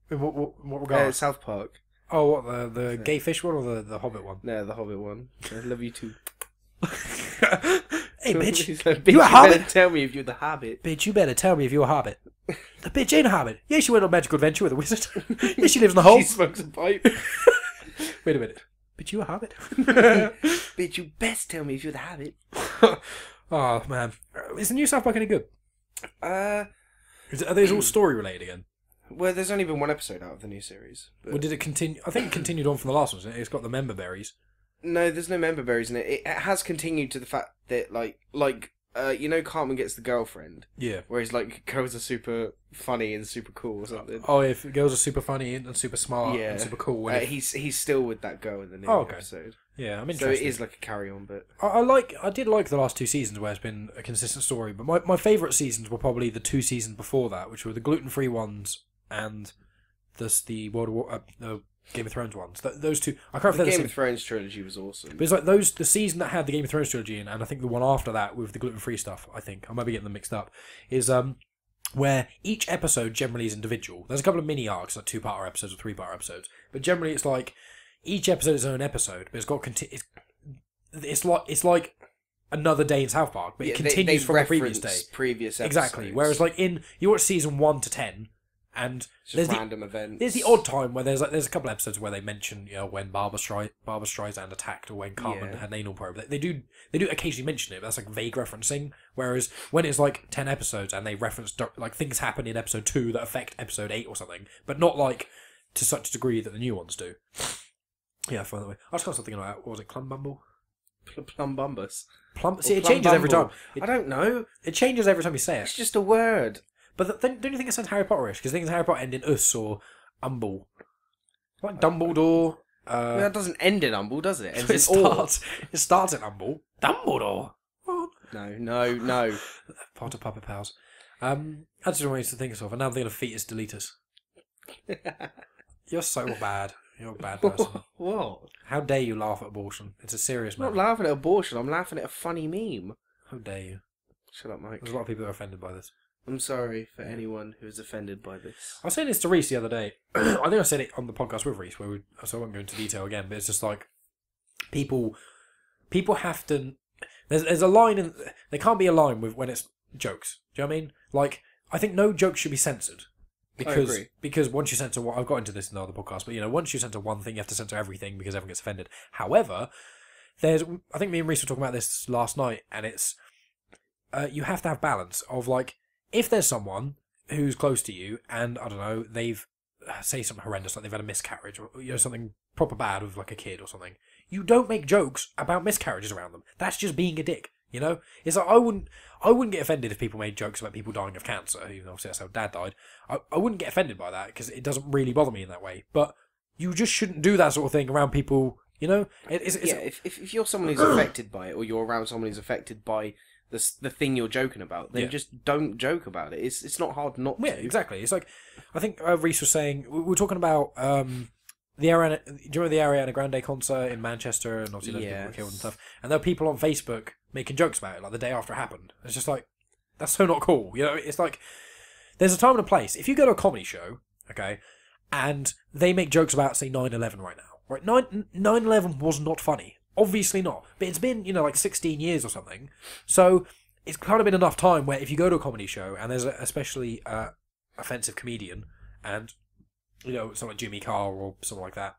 What, what, what Uh. South Park. oh, what the the gay fish one or the the Hobbit one? No, the Hobbit one. I love you too. hey, bitch, He's like, bitch, you you a better hobbit? tell me if you're the Hobbit. bitch, you better tell me if you're a hobbit. the bitch ain't a hobbit. Yeah, she went on a magical adventure with a wizard. yeah, she lives in a hole. She smokes a pipe. Wait a minute. Bitch, you a hobbit? bitch, you best tell me if you're the Hobbit. oh man, is the new South Park any good? Uh, Is it, are these all story related again? well, there's only been one episode out of the new series. But Or did it continue? I think it continued on from the last one. it? It's got the member berries. No, there's no member berries in it. It, it has continued to the fact that, like, like, uh, you know, Cartman gets the girlfriend, Yeah. where he's like, girls are super funny and super cool or something. Oh, if girls are super funny and super smart yeah, and super cool. Uh, if- he's he's still with that girl in the new Oh, okay. episode, yeah, I'm interested. so it is like a carry on. But I, I like I did like the last two seasons where it's been a consistent story, but my, my favourite seasons were probably the two seasons before that, which were the gluten free ones and the the World of War, uh, the Game of Thrones ones. Th- those two, I can't the remember the Game same. of Thrones trilogy was awesome. But it's like those the season that had the Game of Thrones trilogy in, and I think the one after that with the gluten free stuff. I think I might be getting them mixed up. Is um where each episode generally is individual. There's a couple of mini arcs, like two part episodes or three part episodes, but generally it's like each episode is its own episode, but it's got conti- it's, it's like it's like another day in South Park, but Yeah, it continues they from the previous day. Previous episodes. Exactly. Whereas like in you watch season one to ten, and there's just the events. there's the odd time where there's like there's a couple episodes where they mention you know when Barbara Stri- Barbara Streisand attacked or when Cartman Yeah. had an anal probe. They, they do they do occasionally mention it, but that's like vague referencing. Whereas when it's like ten episodes and they reference like things happen in episode two that affect episode eight or something, but not like to such a degree that the new ones do. Yeah, I find that way. I was kind of thinking about what was it Clumbumble? Pl- Plumbumbus. Plum. See, it changes every time. It, I don't know. it changes every time you say it. It's just a word. But th- don't you think it sounds Harry Potterish? Because things in Harry Potter end in us or umble, like Dumbledore. Uh, Well, that doesn't end in umble, does it? It ends it in or. starts. It starts at Umble. Dumbledore. What? No, no, no. Potter Puppet Pals. Um, that's just ways to think of, and now I'm thinking of fetus deletus. You're so bad. You're a bad person. what? How dare you laugh at abortion? It's a serious I'm not laughing at abortion. I'm laughing at a funny meme. How dare you? Shut up, Mike. There's a lot of people that are offended by this. I'm sorry for anyone who is offended by this. I was saying this to Reese the other day. I think I said it on the podcast with Reese, where we, so I won't go into detail again. But it's just like people, people have to. There's there's a line in there can't be a line with when it's jokes. Do you know what I mean? Like I think no joke should be censored because agree. because once you censor one, I've got into this in the other podcast, but you know once you censor one thing, you have to censor everything because everyone gets offended. However, there's I think me and Reese were talking about this last night, and it's uh, you have to have balance of like if there's someone who's close to you and I don't know they've uh, say something horrendous like they've had a miscarriage or you know something proper bad with like a kid or something you don't make jokes about miscarriages around them. That's just being a dick you know? It's like I wouldn't I wouldn't get offended if people made jokes about people dying of cancer even though obviously that's how dad died. I, I wouldn't get offended by that because it doesn't really bother me in that way. But you just shouldn't do that sort of thing around people you know? It, it's, it's, yeah, if, if, if you're someone who's affected by it, or you're around someone who's affected by the the thing you're joking about, then Yeah. just don't joke about it. It's it's not hard not Yeah, to. exactly. It's like I think uh, Reese was saying we we were talking about um, the Ariana. Do you remember the Ariana Grande concert in Manchester and obviously those people were killed and stuff? And there were people on Facebook making jokes about it like the day after it happened. It's just like that's so not cool. You know, it's like there's a time and a place. If you go to a comedy show, okay, and they make jokes about say 9/11 right now, right? 9 9/11 was not funny. Obviously not. But it's been, you know, like 16 years or something. So it's kind of been enough time where if you go to a comedy show and there's a especially uh, offensive comedian and you know someone like Jimmy Carr or someone like that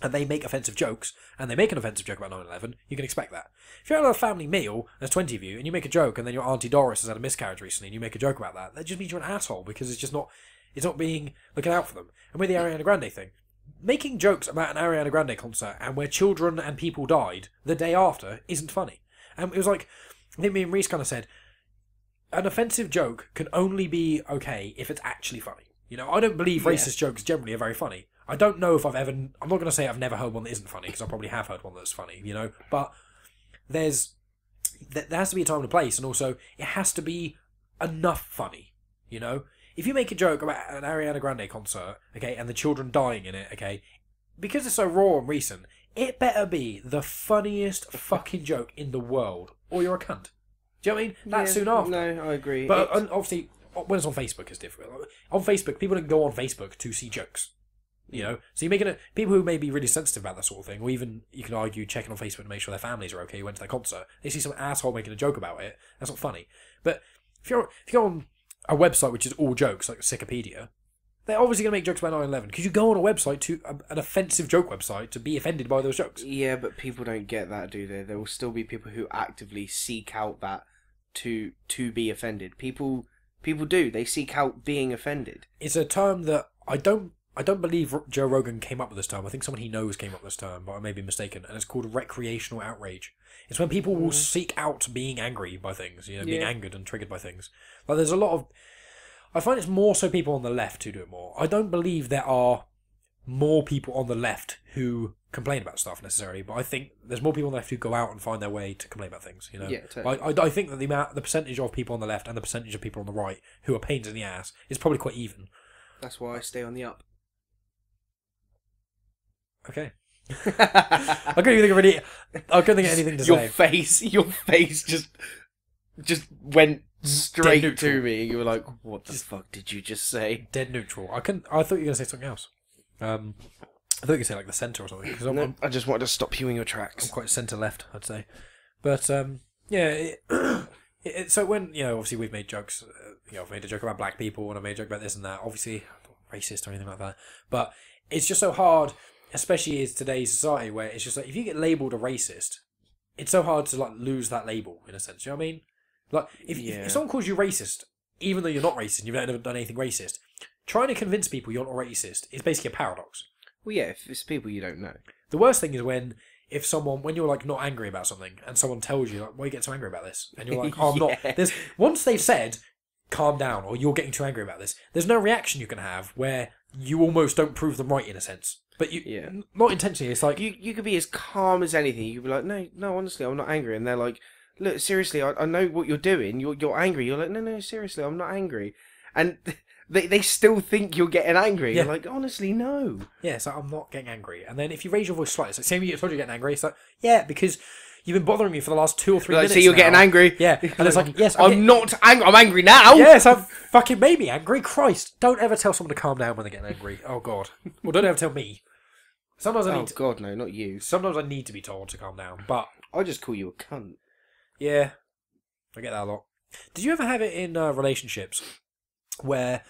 and they make offensive jokes and they make an offensive joke about 9-11 you can expect that if you're at a family meal there's 20 of you and you make a joke and then your auntie Doris has had a miscarriage recently and you make a joke about that that just means you're an asshole because it's just not it's not being looking out for them and with the Ariana Grande thing making jokes about an Ariana Grande concert and where children and people died the day after isn't funny and it was like I think me and Reese kind of said an offensive joke can only be okay if it's actually funny. You know, I don't believe Yeah. racist jokes generally are very funny. I don't know if I've ever. I'm not going to say I've never heard one that isn't funny because I probably have heard one that's funny. You know, but there's there there has to be a time and a place, and also it has to be enough funny. You know, if you make a joke about an Ariana Grande concert, okay, and the children dying in it, okay, because it's so raw and recent, it better be the funniest fucking joke in the world, or you're a cunt. Do you know what I mean? That Yeah, soon after. No, I agree. But It's- obviously, when it's on Facebook, it's different. On Facebook, people don't go on Facebook to see jokes. You know, so you're making it. People who may be really sensitive about that sort of thing, or even you can argue checking on Facebook to make sure their families are okay. Went to their concert? They see some asshole making a joke about it. That's not funny. But if you're if you're on a website which is all jokes, like Wikipedia, they're obviously going to make jokes about 9/11 because you go on a website to a, an offensive joke website to be offended by those jokes. Yeah, but people don't get that, do they? There will still be people who actively seek out that to to be offended. People people do. They seek out being offended. it's a term that I don't I don't believe R- Joe Rogan came up with this term. I think someone he knows came up with this term, but I may be mistaken. And it's called recreational outrage. It's when people will mm. seek out being angry by things, you know, being Yeah. angered and triggered by things. Like there's a lot of I find it's more so people on the left who do it more. I don't believe there are more people on the left who complain about stuff necessarily, but I think there's more people on the left who go out and find their way to complain about things. You know, Yeah, totally. I, I, I think that the amount, the percentage of people on the left and the percentage of people on the right who are pains in the ass is probably quite even. That's why I stay on the up. Okay. I couldn't even think of any. I couldn't think of anything to your say. face, your face just just went straight to me. You were like, "What the fuck did you just say?" Dead neutral. I couldn't. I thought you were gonna say something else. Um, I thought you say like the centre or something because I'm, No, I'm, I just wanted to stop you in your tracks. I'm quite centre left, I'd say. But um, yeah. It, it, it- so when you know, obviously we've made jokes. Uh, you know, I've made a joke about black people and I made a joke about this and that. Obviously, I'm not racist or anything like that. But it's just so hard, especially in today's society where it's just like if you get labelled a racist, it's so hard to like lose that label in a sense. You know what I mean? Like if, if, Yeah. if someone calls you racist, even though you're not racist, and you've never done anything racist, trying to convince people you're not racist is basically a paradox. Well, yeah, if it's people you don't know. The worst thing is when if someone when you're like not angry about something and someone tells you like why you get so angry about this and you're like oh I'm Yeah. not there's once they've said calm down or you're getting too angry about this there's no reaction you can have where you almost don't prove them right in a sense but you Yeah. n- not intentionally it's like You you could be as calm as anything. You could be like, "No, no, honestly, I'm not angry," and they're like, "Look, seriously, I, I know what you're doing. You're you're angry." You're like, "No, no, seriously, I'm not angry," and they they still think you're getting angry. Yeah. You're like, honestly, no. yeah so I'm not getting angry and then if you raise your voice slightly it's like same you told you you're getting angry it's like yeah because you've been bothering me for the last two or three Like, minutes see, you're getting angry. yeah and it's like yes I'm, I'm not angry. I'm angry now. Yes, I've fucking made me angry. Christ. Don't ever tell someone to calm down when they're getting angry. Oh, God. Well, don't ever tell me. Sometimes I Oh need to, God, no, not you. sometimes I need to be told to calm down. But, I just call you a cunt. yeah, I get that a lot. Did you ever have it in uh, relationships where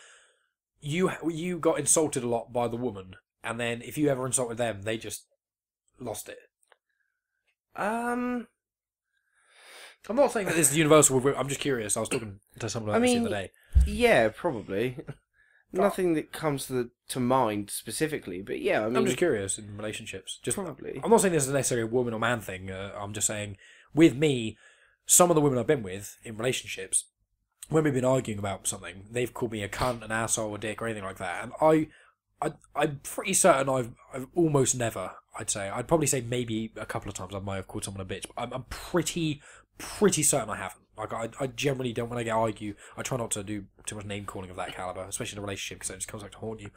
you you got insulted a lot by the woman, and then if you ever insulted them, they just lost it? Um, I'm not saying that this is universal. I'm just curious. I was talking to someone about I this mean, the other day. yeah, probably. Nothing that comes to the, to mind specifically, but yeah, I mean, I'm just curious in relationships. Just probably. I'm not saying this is necessarily a woman or man thing. Uh, I'm just saying, with me, some of the women I've been with in relationships, when we've been arguing about something, they've called me a cunt, an asshole, a dick, or anything like that. And I, I I'm pretty certain I've, I've almost never. I'd say I'd probably say maybe a couple of times I might have called someone a bitch, but I'm, I'm pretty, pretty certain I haven't. Like I, I generally don't when I get argue. I try not to do too much name calling of that caliber, especially in a relationship, because it just comes back to haunt you.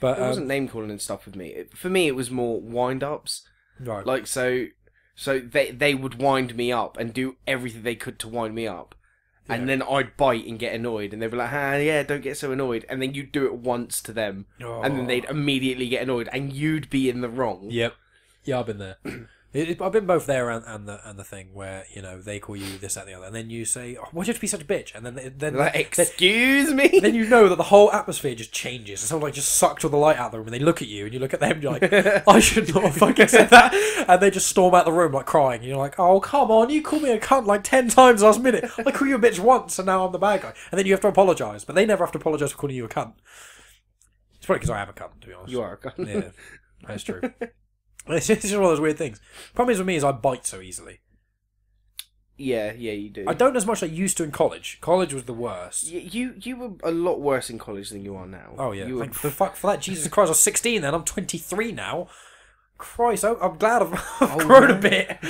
But It um, wasn't name calling and stuff with me. It, for me, it was more wind ups. right, Like so, so they they would wind me up and do everything they could to wind me up, and then I'd bite and get annoyed, and they'd be like, "Ah, yeah, don't get so annoyed," and then you'd do it once to them, and then they'd Oh. immediately get annoyed, and you'd be in the wrong. Yep. Yeah, I've been there. It, it- I've been both there and, and the and the thing where you know they call you this that and the other, and then you say, oh, "Why do you have to be such a bitch?" And then then Like, then, excuse me. then you know that the whole atmosphere just changes. And someone like just sucked all the light out of the room, and they look at you, and you look at them, and you're like, "I should not have fucking said that," and they just storm out the room like crying. And you're like, "Oh come on, you called me a cunt like ten times last minute. I called you a bitch once, and now I'm the bad guy." And then you have to apologise, but they never have to apologise for calling you a cunt. It's probably because I am a cunt, to be honest. you are a cunt. Yeah, that's true. It's just one of those weird things. Problem is with me is I bite so easily. yeah, yeah, you do. I don't as much as I used to in college. College was the worst. Y- You you were a lot worse in college than you are now. Oh yeah, you were, for fuck for that. Jesus Christ, I was sixteen then. I'm twenty three now. Christ, I- I'm glad I've, I've Oh, grown a bit.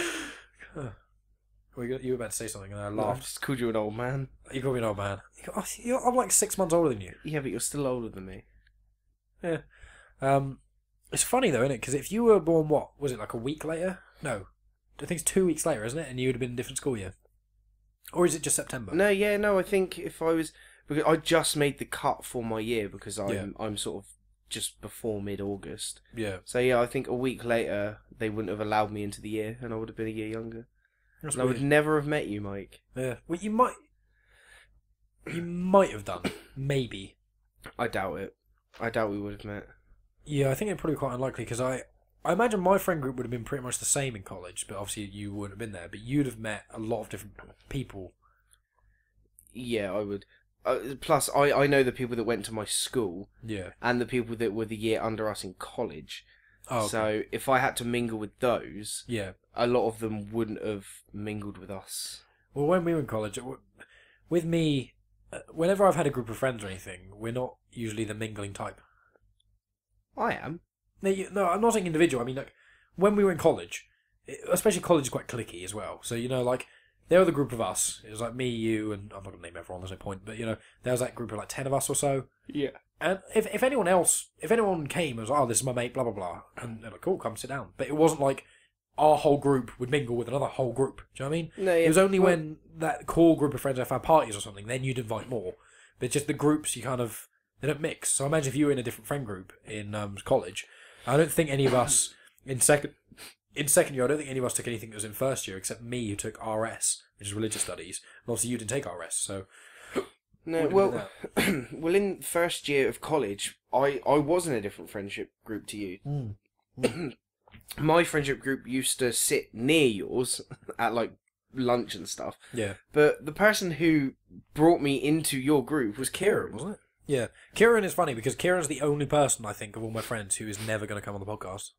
You you were about to say something, and I I laughed. just called you an old man. You called me an old man. "Oh, I'm like six months older than you. Yeah, but you're still older than me. Yeah. Um, it's funny though, isn't it? Because if you were born, what was it like a week later? No, I think it's two weeks later, isn't it? And you would have been in a different school year, or is it just September? No, yeah, no. I think if I was because I just made the cut for my year because I'm Yeah. I'm sort of just before mid August. Yeah, So yeah, I think a week later they wouldn't have allowed me into the year, and I would have been a year younger. I would never have met you, Mike. Yeah, well, you might, you might have done, maybe. I doubt it. I doubt we would have met. Yeah, I think it's probably quite unlikely because I, I imagine my friend group would have been pretty much the same in college, but obviously you wouldn't have been there. But you'd have met a lot of different people. Yeah, I would. Uh, plus, I I know the people that went to my school Yeah. and the people that were the year under us in college. Oh, okay. So if I had to mingle with those, yeah. a lot of them wouldn't have mingled with us. Well, when we were in college, with me, uh, whenever I've had a group of friends or anything, we're not usually the mingling type. I am. No, you, no, I'm not saying individual. I mean, like when we were in college, eh, especially college is quite clicky as well. So you know, like there were the group of us. It was like me, you, and I'm not gonna name everyone. There's no point. But you know, there was that group of like ten of us or so. Yeah. And if if anyone else, if anyone came, and was like, oh, this is my mate, blah blah blah, and they're like, cool, come sit down. But it wasn't like our whole group would mingle with another whole group. Do you know what I mean? No, It was only well- when that core group of friends have had parties or something, then you'd invite more. But just the groups, you kind of they don't mix. So imagine if you were in a different friend group in um, college. I don't think any of us in second in second year. I don't think any of us took anything that was in first year except me, who took RS, which is religious studies. And obviously, you didn't take RS, so No, well, well, in first year of college, I I was in a different friendship group to you. My friendship group used to sit near yours at like lunch and stuff. yeah, But the person who brought me into your group was Kieran, wasn't it? Yeah, Kieran is funny because Kieran's the only person I think of all my friends who is never going to come on the podcast.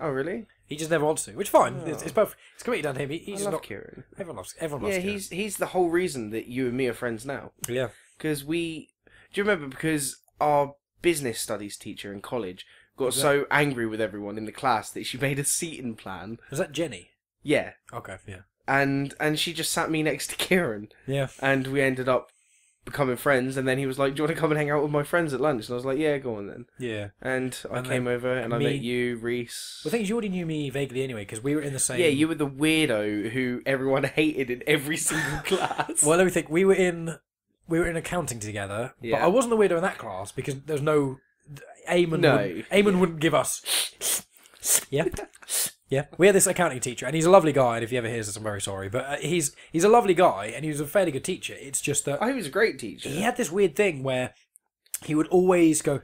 Oh, really? He just never wants to, which is fine. It's, oh. it's both. It's completely down to him. He, he's I love not. Kieran. Everyone loves. Everyone loves. Yeah, Kieran. he's he's the whole reason that you and me are friends now. yeah. Because we, do you remember? Because our business studies teacher in college got Was that- so angry with everyone in the class that she made a seating plan. Was that Jenny? Yeah, Okay. Yeah. and and she just sat me next to Kieran, Yeah. and we ended up becoming friends. And then he was like, "Do you want to come and hang out with my friends at lunch?" And I was like, "Yeah, go on then." Yeah. And I And came then over and I met you, Reese. The thing is, you already knew me vaguely anyway because we were in the same. Yeah, you were the weirdo who everyone hated in every single class. Well, let me think. We were in. We were in accounting together, but Yeah. I wasn't the weirdo in that class because there's no. Eamon, No. wouldn't, Eamon wouldn't give us. Yeah, yeah. We had this accounting teacher, and he's a lovely guy. And if he ever hears this, I'm very sorry, but uh, he's he's a lovely guy, and he was a fairly good teacher. It's just that Oh, he was a great teacher. he had this weird thing where he would always go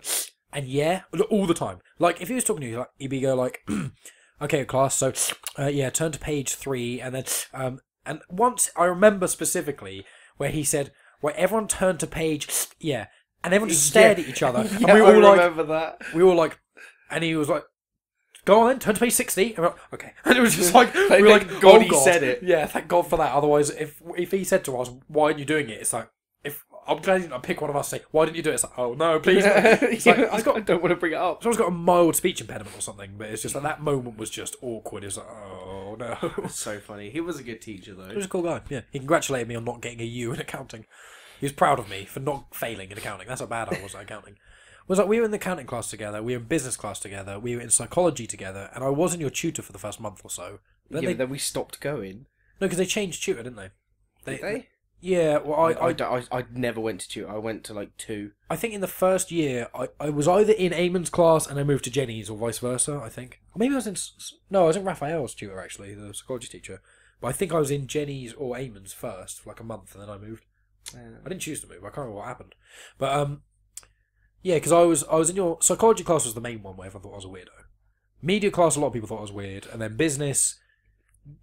and yeah all the time. Like if he was talking to you, like he'd be go like, "Okay, class, so uh, yeah, turn to page three, and then um and once I remember specifically where he said, "Where everyone turned to page yeah," and everyone just stared at each other, and Yeah, we were I all like, remember that. we were all like, and he was like. Go on then, turn to page sixty. And we're like, okay, and it was just like we were like, God oh he said it. Yeah, thank God for that. Otherwise, if if he said to us, "Why aren't you doing it?" It's like, if I'm glad you didn't pick one of us. Say, "Why didn't you do it?" It's like, oh no, please. no." It's like, I, he's got I don't want to bring it up. someone's got a mild speech impediment or something, but it's just like that moment was just awkward. It's like, oh, Oh no. so funny. He was a good teacher though. He was a cool guy. Yeah, he congratulated me on not getting a U in accounting. He was proud of me for not failing in accounting. That's how bad I was at accounting. Was like we were in the accounting class together, we were in business class together, we were in psychology together, and I wasn't your tutor for the first month or so. Then yeah, they, but then we stopped going. no, because they changed tutor, didn't they? Did they? Yeah. Well, I, I, I, I, I never went to tutor. I went to like two. I think in the first year, I, I was either in Eamon's class and I moved to Jenny's, or vice versa. I think, or maybe I was in s- s- no, I was in Raphael's tutor actually, the psychology teacher. But I think I was in Jenny's or Eamon's first for like a month, and then I moved. I didn't choose to move. I can't remember what happened, but um, yeah, because I was I was in your psychology class was the main one where everyone thought I was a weirdo. Media class, a lot of people thought I was weird, and then business,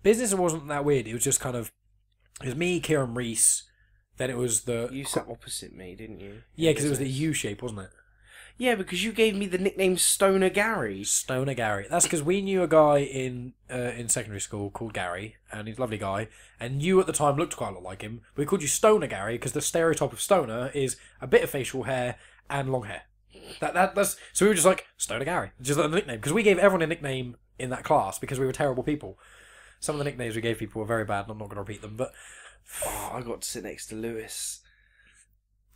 business wasn't that weird. It was just kind of it was me, Kieran Reese. Then it was the You sat opposite me, didn't you? yeah, because it was the U shape, wasn't it? Yeah, because you gave me the nickname Stoner Gary. Stoner Gary. That's because we knew a guy in uh, in secondary school called Gary, and he's a lovely guy. And you at the time looked quite a lot like him. We called you Stoner Gary because the stereotype of stoner is a bit of facial hair and long hair. That that that's so we were just like Stoner Gary, just a nickname because we gave everyone a nickname in that class because we were terrible people. Some of the nicknames we gave people were very bad, and I'm not going to repeat them. But Oh, I got to sit next to Lewis.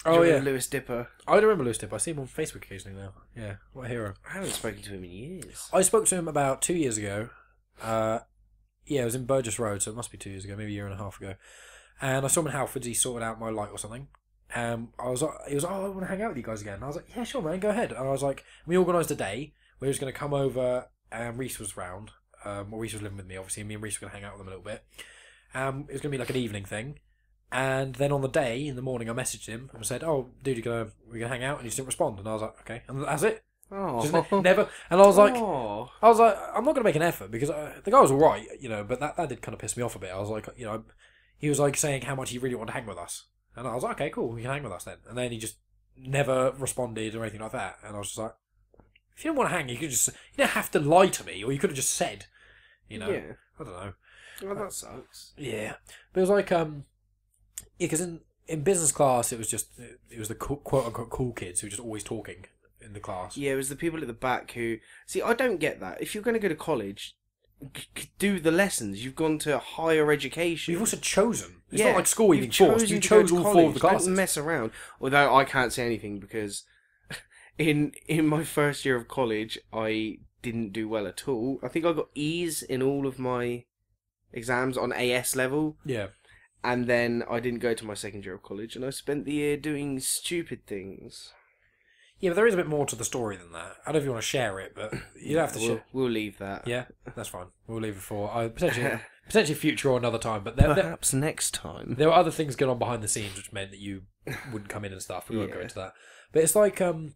Oh yeah, Lewis Dipper. I remember Lewis Dipper. I see him on Facebook occasionally now. Yeah, what a hero. I haven't spoken to him in years. I spoke to him about two years ago. Uh, yeah, it was in Burgess Road, so it must be two years ago, maybe a year and a half ago. And I saw him in Halfords. He sorted out my light or something. Um, I was like, he was like, oh, I want to hang out with you guys again. And I was like, yeah, sure, man, go ahead. And I was like, we organised a day where he was going to come over, and Reese was round. Um, well, Reese was living with me, obviously. and Me and Reese were going to hang out with him a little bit. Um, it was going to be like an evening thing. And then on the day, in the morning, I messaged him and said, "Oh, dude, you gonna we gonna hang out?" And he just didn't respond. And I was like, "Okay," and that's it. Oh, Just ne- never. And I was like, oh. I was like, I'm not going to make an effort because uh, the guy was all right, you know, but that, that did kind of piss me off a bit. I was like, you know, he was like saying how much he really wanted to hang with us. And I was like, okay, cool, you can hang with us then. And then he just never responded or anything like that. And I was just like, if you don't want to hang, you could just, you don't have to lie to me, or you could have just said, you know, Yeah. I don't know. Well, that sucks. Yeah. But it was like, um, yeah, because in, in business class, it was just, it was the cool, quote unquote cool kids who were just always talking in the class. Yeah, it was the people at the back who. See, I don't get that. If you're going to go to college, c- do the lessons. You've gone to higher education. You've also chosen. It's Yeah, not like school you've being forced. You chose all four of the classes. Don't mess around. Although I can't say anything because in in my first year of college, I didn't do well at all. I think I got E's in all of my exams on AS level, Yeah. And then I didn't go to my second year of college, and I spent the year doing stupid things. Yeah, but there is a bit more to the story than that. I don't know if you want to share it, but you don't have to we'll, share. we'll leave that. Yeah, that's fine. We'll leave it for uh, potentially potentially future or another time. But there, there, Perhaps next time. there were other things going on behind the scenes which meant that you wouldn't come in and stuff. We won't go into that. But it's like um,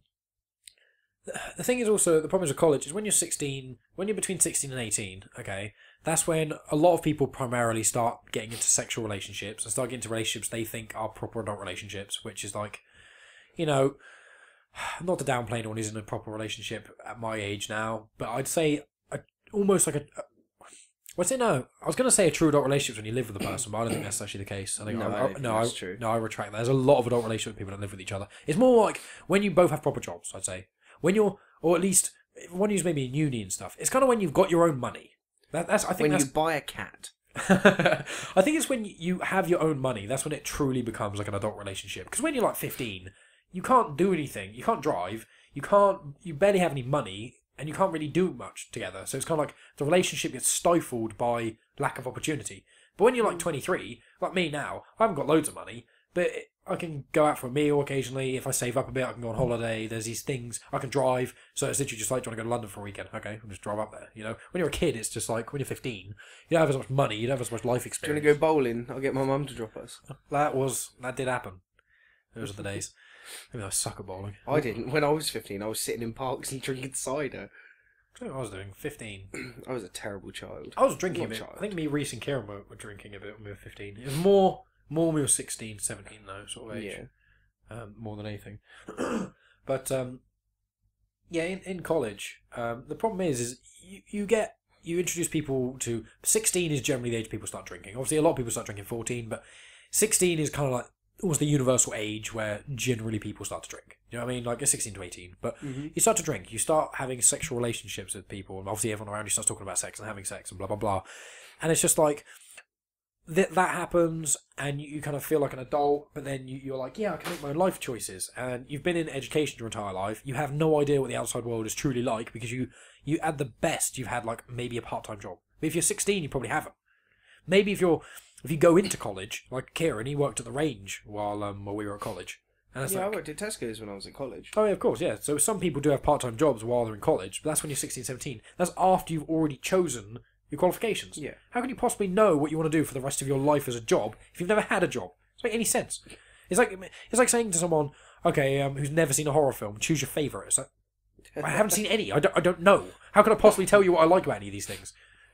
the thing is also the problem is with college is when you're 16, when you're between 16 and 18. Okay, that's when a lot of people primarily start getting into sexual relationships and start getting into relationships they think are proper adult relationships, which is like, you know, not to downplay anyone who's in a proper relationship at my age now, but I'd say a, almost like a. a What's it? No, I was going to say a true adult relationship when you live with the person, but I don't think that's actually the case. I think No, I, I no, I, true. no, I retract that. There's a lot of adult relationships with people that live with each other. It's more like when you both have proper jobs. I'd say when you're, or at least one who's maybe in uni and stuff. It's kind of when you've got your own money. That, that's I think When that's you buy a cat. I think it's when you have your own money. That's when it truly becomes like an adult relationship. Because when you're like 15, you can't do anything. You can't drive. You can't. You barely have any money, and you can't really do much together. So it's kind of like the relationship gets stifled by lack of opportunity. But when you're like mm. 23, like me now, I haven't got loads of money, but I can go out for a meal occasionally. If I save up a bit, I can go on holiday. There's these things I can drive. So it's literally just like, do you want to go to London for a weekend? Okay, I'll just drive up there. You know, when you're a kid, it's just like when you're 15, you don't have as much money, you don't have as much life Do you experience. want to go bowling? I'll get my mum to drop us. That was that did happen. Those are the days. I Maybe I suck at bowling. I didn't. When I was 15, I was sitting in parks and drinking cider. I what I was doing. Fifteen. I was a terrible child. I was drinking a bit. child. I think me, Reese, and Kieran were, were drinking a bit when we were fifteen. It was more more when we were 16, 17 though, sort of age. Yeah. Um, more than anything. but um, yeah, in, in college, um, the problem is is you, you get you introduce people to sixteen is generally the age people start drinking. Obviously, a lot of people start drinking fourteen, but sixteen is kind of like almost the universal age where generally people start to drink. You know what I mean? Like a 16 to 18. But you start to drink, you start having sexual relationships with people, and obviously everyone around you starts talking about sex and having sex and blah, blah, blah. And it's just like, that that happens and you, you kind of feel like an adult but then you, you're like yeah i can make my own life choices and you've been in education your entire life you have no idea what the outside world is truly like because you you at the best you've had like maybe a part-time job but if you're 16 you probably haven't maybe if you're if you go into college like kieran he worked at the range while um while we were at college and Yeah, I worked at Tesco's when I was in college. Oh yeah, of course, yeah. So some people do have part-time jobs while they're in college, but that's when you're 16, 17. That's after you've already chosen your qualifications. Yeah. How can you possibly know what you want to do for the rest of your life as a job if you've never had a job? Doesn't make any sense. It's like it's like saying to someone, okay, um, who's never seen a horror film, choose your favourite. It's like I haven't seen any. I don't, I don't know. How can I possibly tell you what I like about any of these things?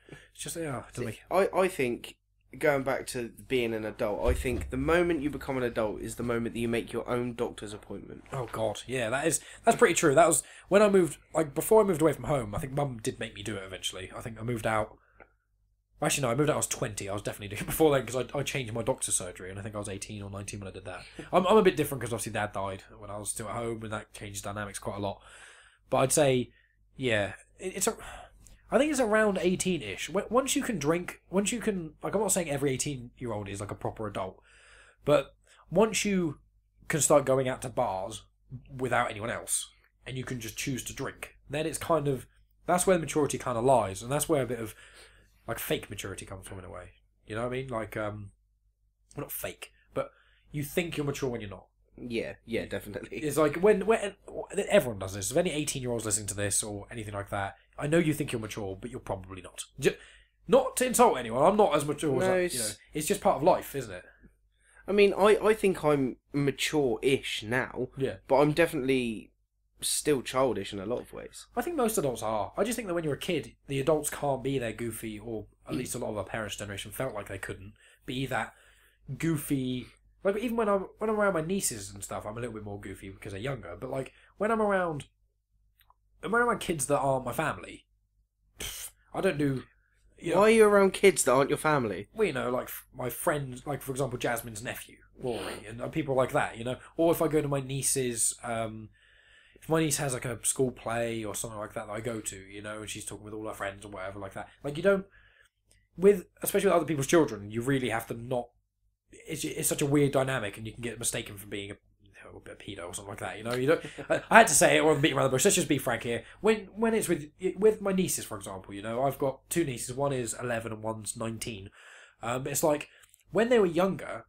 It's just yeah, it doesn't make I, I think going back to being an adult, I think the moment you become an adult is the moment that you make your own doctor's appointment. Oh god, yeah, that is that's pretty true. That was when I moved, like before I moved away from home. I think Mum did make me do it eventually. I think I moved out. Actually, no, I moved out. I was twenty. I was definitely doing it before then because I, I changed my doctor's surgery, and I think I was eighteen or nineteen when I did that. I'm I'm a bit different because obviously Dad died when I was still at home, and that changed dynamics quite a lot. But I'd say, yeah, it, it's a. I think it's around eighteen ish. Once you can drink, once you can like, I'm not saying every eighteen year old is like a proper adult, but once you can start going out to bars without anyone else and you can just choose to drink, then it's kind of that's where the maturity kind of lies, and that's where a bit of like fake maturity comes from in a way. You know what I mean? Like um, well, not fake, but you think you're mature when you're not. Yeah, yeah, definitely. It's like when when everyone does this. If any eighteen year olds listening to this or anything like that, I know you think you're mature, but you're probably not. Ju- not to insult anyone. I'm not as mature as No, I, you it's- know. It's just part of life, isn't it? I mean, I, I think I'm mature-ish now, Yeah. but I'm definitely still childish in a lot of ways. I think most adults are. I just think that when you're a kid, the adults can't be there goofy, or at least a lot of our parents' generation felt like they couldn't be that goofy. Like even when I'm when I'm around my nieces and stuff, I'm a little bit more goofy because they're younger. But like when I'm around, when I'm around kids that aren't my family, pff, I don't do. You know, Why are you around kids that aren't your family? well, you know, like my friends, like for example, Jasmine's nephew, Rory, and uh, people like that, you know. Or if I go to my niece's, um, my niece has like a school play or something like that that I go to, you know, and she's talking with all her friends or whatever like that. Like you don't, with especially with other people's children, you really have to not. It's it's such a weird dynamic, and you can get mistaken for being a. A pedo or something like that, you know. You don't. I, I had to say it, or beating around the bush. Let's just be frank here. When when it's with with my nieces, for example, you know, I've got two nieces. One is eleven and one's nineteen. Um, it's like when they were younger,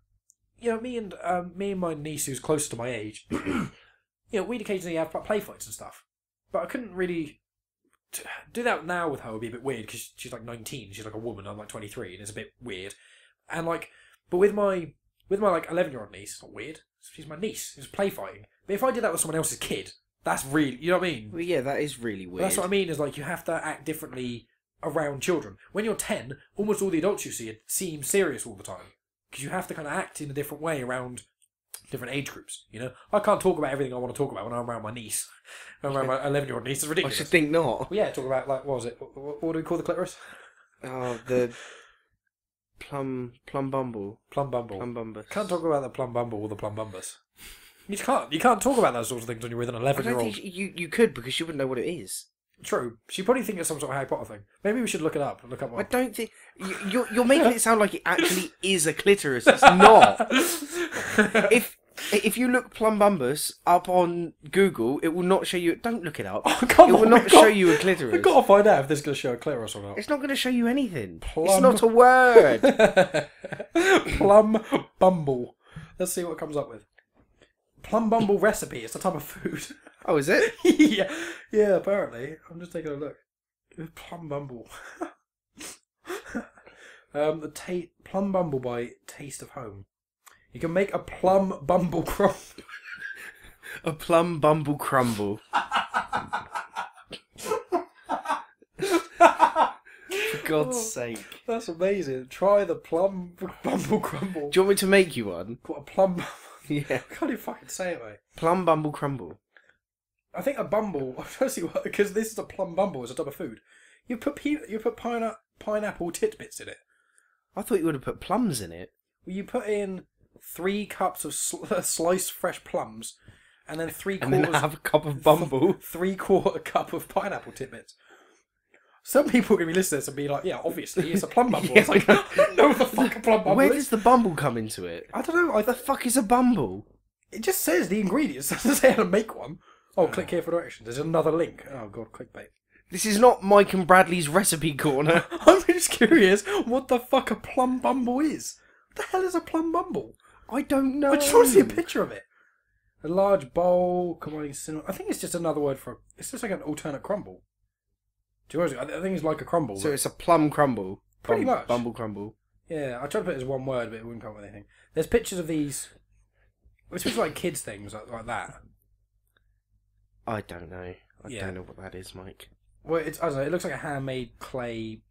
you know, me and um, me and my niece, who's closer to my age, you know, we'd occasionally have play fights and stuff. But I couldn't really do that now with her. Would be a bit weird because she's like nineteen. She's like a woman. I'm like twenty three, and it's a bit weird. And like, but with my with my like eleven year old niece, it's not weird. She's my niece. It's play fighting. But if I did that with someone else's kid, that's really, you know what I mean? Well, yeah, that is really weird. That's what I mean. Is like you have to act differently around children. When you're ten, almost all the adults you see it seem serious all the time because you have to kind of act in a different way around different age groups. You know, I can't talk about everything I want to talk about when I'm around my niece. When I'm around my eleven-year-old niece. It's ridiculous. I ridiculous. should think not. Well, yeah, talk about like what was it? What, what do we call the clitoris? Oh, the plum plum bumble, Plum bumble. plum bumble. Can't talk about the plum bumble or the plum bumbus. You just can't. You can't talk about those sorts of things when you're with an I don't eleven-year-old. think you you could because you wouldn't know what it is. True. She probably thinks it's some sort of Harry Potter thing. Maybe we should look it up. Look up. I don't think you, you're you're making it sound like it actually is a clitoris. It's not. if if you look plumbumbus up on Google, it will not show you. Don't look it up. Oh, come it will on, not we've show got- you a clitoris. We've got to find out if this is going to show a clitoris or not. It's not going to show you anything. It's not a word. Plum bumble. Let's see what it comes up with. Plum bumble recipe. It's a type of food. Oh, is it? yeah, yeah. Apparently, I'm just taking a look. Plum bumble. um, the ta- plum bumble by Taste of Home. You can make a plum bumble crumble. A plum bumble crumble. For God's sake. That's amazing. Try the plum bumble crumble. Do you want me to make you one? What a plum. Yeah. I can't even fucking say it, mate. Plum bumble crumble. I think a bumble. I'm trying to see what because this is a plum bumble. It's a type of food. You put pe- you put pine- pineapple titbits in it. I thought you would have put plums in it. Well, you put in three cups of sl- sliced fresh plums, and then three And quarters then have a cup of bumble. three quarter a cup of pineapple tidbits. Some people are gonna be listening to this and be like, "Yeah, obviously it's a plum bumble." It's like, no, what the fuck a plum bumble Where is. does the bumble come into it? I don't know. I, The fuck is a bumble? it just says the ingredients. It doesn't say how to make one. Oh, click here for directions. There's another link. Oh god, clickbait. This is not Mike and Bradley's recipe corner. I'm just curious what the fuck a plum bumble is. What the hell is a plum bumble? I don't know. I just want to see a picture of it. A large bowl combining cinnamon. I think it's just another word for. It's just like an alternate crumble. Do you know I think it's like a crumble. So it's a plum crumble. Pretty Bum- much. Bumble crumble. yeah, I tried to put it as one word, but it wouldn't come up with anything. There's pictures of these. It's just like kids things like, like that. I don't know. I Yeah. don't know what that is, Mike. Well, it's I don't know. It looks like a handmade clay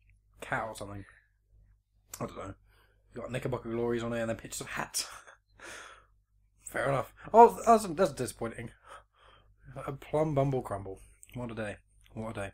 cat or something. I don't know. You got Knickerbocker glories on it, and then pictures of hats. Fair enough. Oh, that's that's disappointing. A plum bumble crumble. What a day! What a day.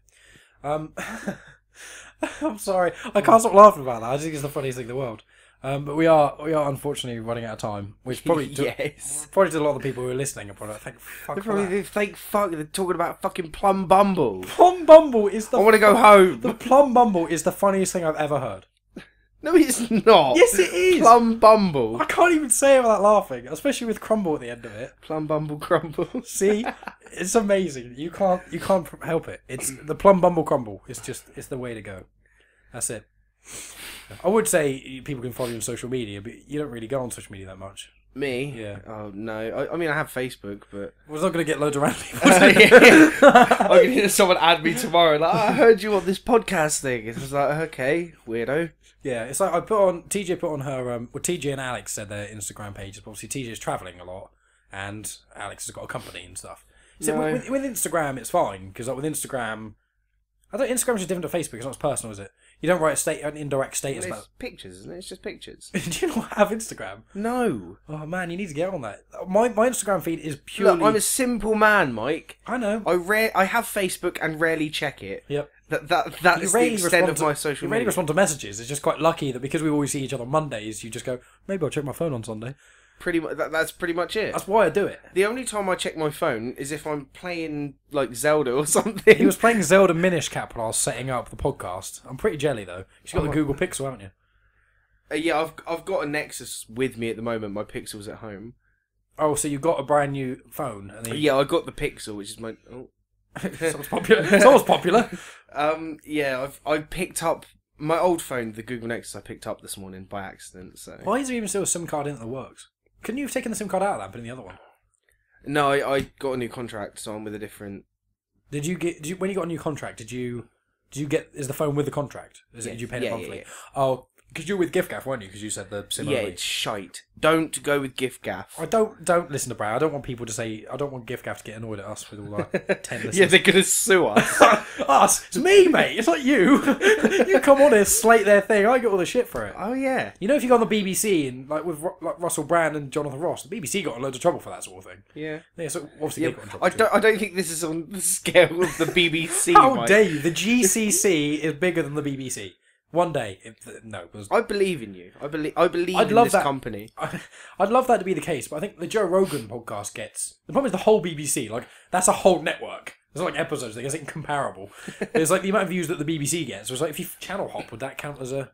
Um, I'm sorry. I can't stop laughing about that. I just think it's the funniest thing in the world. Um, but we are we are unfortunately running out of time, which probably to, yes. probably to a lot of the people who are listening are probably like, thank fuck They're for probably that. they think fuck. They're talking about fucking plum bumble. Plum bumble is the I want to go home. the plum bumble is the funniest thing I've ever heard. No, it's not. Yes, it is. Plum bumble. I can't even say it without laughing, especially with crumble at the end of it. Plum bumble crumble. See, it's amazing. You can't you can't help it. It's the plum bumble crumble. It's just it's the way to go. That's it. I would say people can follow you on social media, but you don't really go on social media that much. Me? Yeah. Oh no. I, I mean, I have Facebook, but We're not going to get loads of random people. I can hear someone add me tomorrow. Like, I heard you on this podcast thing. It was like, okay, weirdo. Yeah, it's like I put on TJ put on her um well TJ and Alex said their Instagram pages, but obviously TJ's travelling a lot and Alex has got a company and stuff. So No. with, with Instagram it's fine because like with Instagram, I don't Instagram's just different to Facebook. It's not as personal, is it? You don't write a state an indirect status It's about. pictures, isn't it? It's just pictures. Do you not have Instagram? No. Oh man, you need to get on that. My my Instagram feed is purely. Look, I'm a simple man, Mike. I know. I rare I have Facebook and rarely check it. Yep. That that that is the extent of to my social you rarely media. respond to messages. It's just quite lucky that because we always see each other on Mondays, you just go maybe I'll check my phone on Sunday. Pretty much. That, that's pretty much it. That's why I do it. The only time I check my phone is if I'm playing like Zelda or something. He was playing Zelda Minish Cap while I was setting up the podcast. I'm pretty jelly though. You've got the Oh. Google Pixel, haven't you? Uh, yeah, I've I've got a Nexus with me at the moment. My Pixel's at home. Oh, so you got a brand new phone? And then you... Yeah, I got the Pixel, which is my. Oh. someone's popular. Someone's popular. Um. Yeah, I've I picked up my old phone, the Google Nexus. I picked up this morning by accident. So Why is there even still a SIM card in that works? Couldn't you have taken the SIM card out of that and put in the other one? no, I, I got a new contract, so I'm with a different. Did you get? Did you when you got a new contract? Did you? Did you get? Is the phone with the contract? Is it? Did you pay it yeah, yeah, monthly? yeah. Oh, because you were with giffgaff, weren't you? Because you said the SIM yeah, it's shite. Don't go with giffgaff. I don't don't listen to Brad. I don't want people to say. I don't want giffgaff to get annoyed at us with all our ten listeners. yeah, they're gonna sue us. us. It's me, mate. It's not you. you come on here, slate their thing. I get all the shit for it. oh yeah, You know, if you go on the BBC and like with like Russell Brand and Jonathan Ross, the BBC got in loads of trouble for that sort of thing. yeah. Yeah, so obviously Yeah. I don't. I don't think this is on the scale of the BBC. How Mike. dare you? The GCC is bigger than the BBC. One day, if, no, it was, I believe in you. I believe. I believe I'd in love this that. company. I, I'd love that to be the case, but I think the Joe Rogan podcast gets the problem is the whole BBC. Like that's a whole network. There's like episodes. They get incomparable. It's like the amount of views that the BBC gets. So it's like if you channel hop, would that count as a?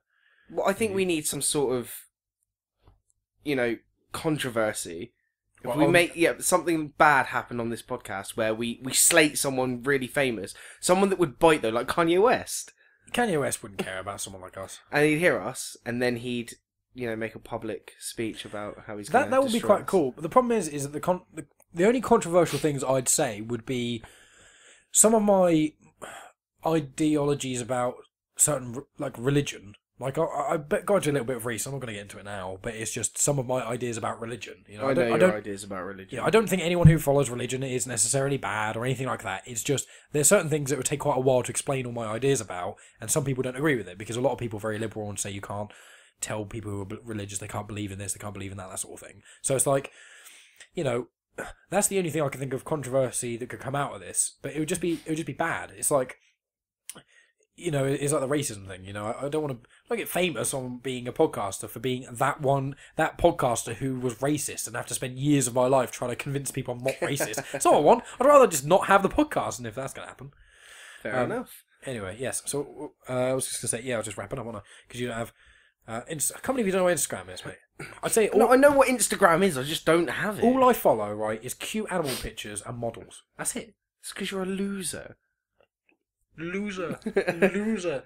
Well, I think we need some sort of, you know, controversy. If Well, we on- make yeah something bad happen on this podcast where we we slate someone really famous, someone that would bite though, like Kanye West, Kanye West wouldn't care about someone like us. and he'd hear us, and then he'd you know make a public speech about how he's That that would be quite us. cool. But the problem is, is that the con- the, the only controversial things I'd say would be some of my ideologies about certain like religion. Like I, I got into a little bit of research. I'm not going to get into it now, but it's just some of my ideas about religion. You know, I know don't, your I don't, ideas about religion. yeah, I don't think anyone who follows religion is necessarily bad or anything like that. It's just there's certain things that would take quite a while to explain all my ideas about, and some people don't agree with it because a lot of people are very liberal and say you can't tell people who are religious they can't believe in this, they can't believe in that, that sort of thing. So it's like, you know, that's the only thing I can think of controversy that could come out of this. But it would just be it would just be bad. It's like, you know, it's like the racism thing. You know, I, I don't want to get famous on being a podcaster for being that one that podcaster who was racist and have to spend years of my life trying to convince people I'm not racist. That's not what I want. I'd rather just not have the podcast, and if that's gonna happen. Fair Um, enough. Anyway, yes. So uh, I was just gonna say, yeah, I'll just wrap it up on it because you don't have. Uh, Inst- I can't believe you don't know what Instagram is, mate. I'd say all, No, I know what Instagram is. I just don't have it. all I follow right is cute animal pictures and models. That's it. It's because you're a loser. Loser, loser.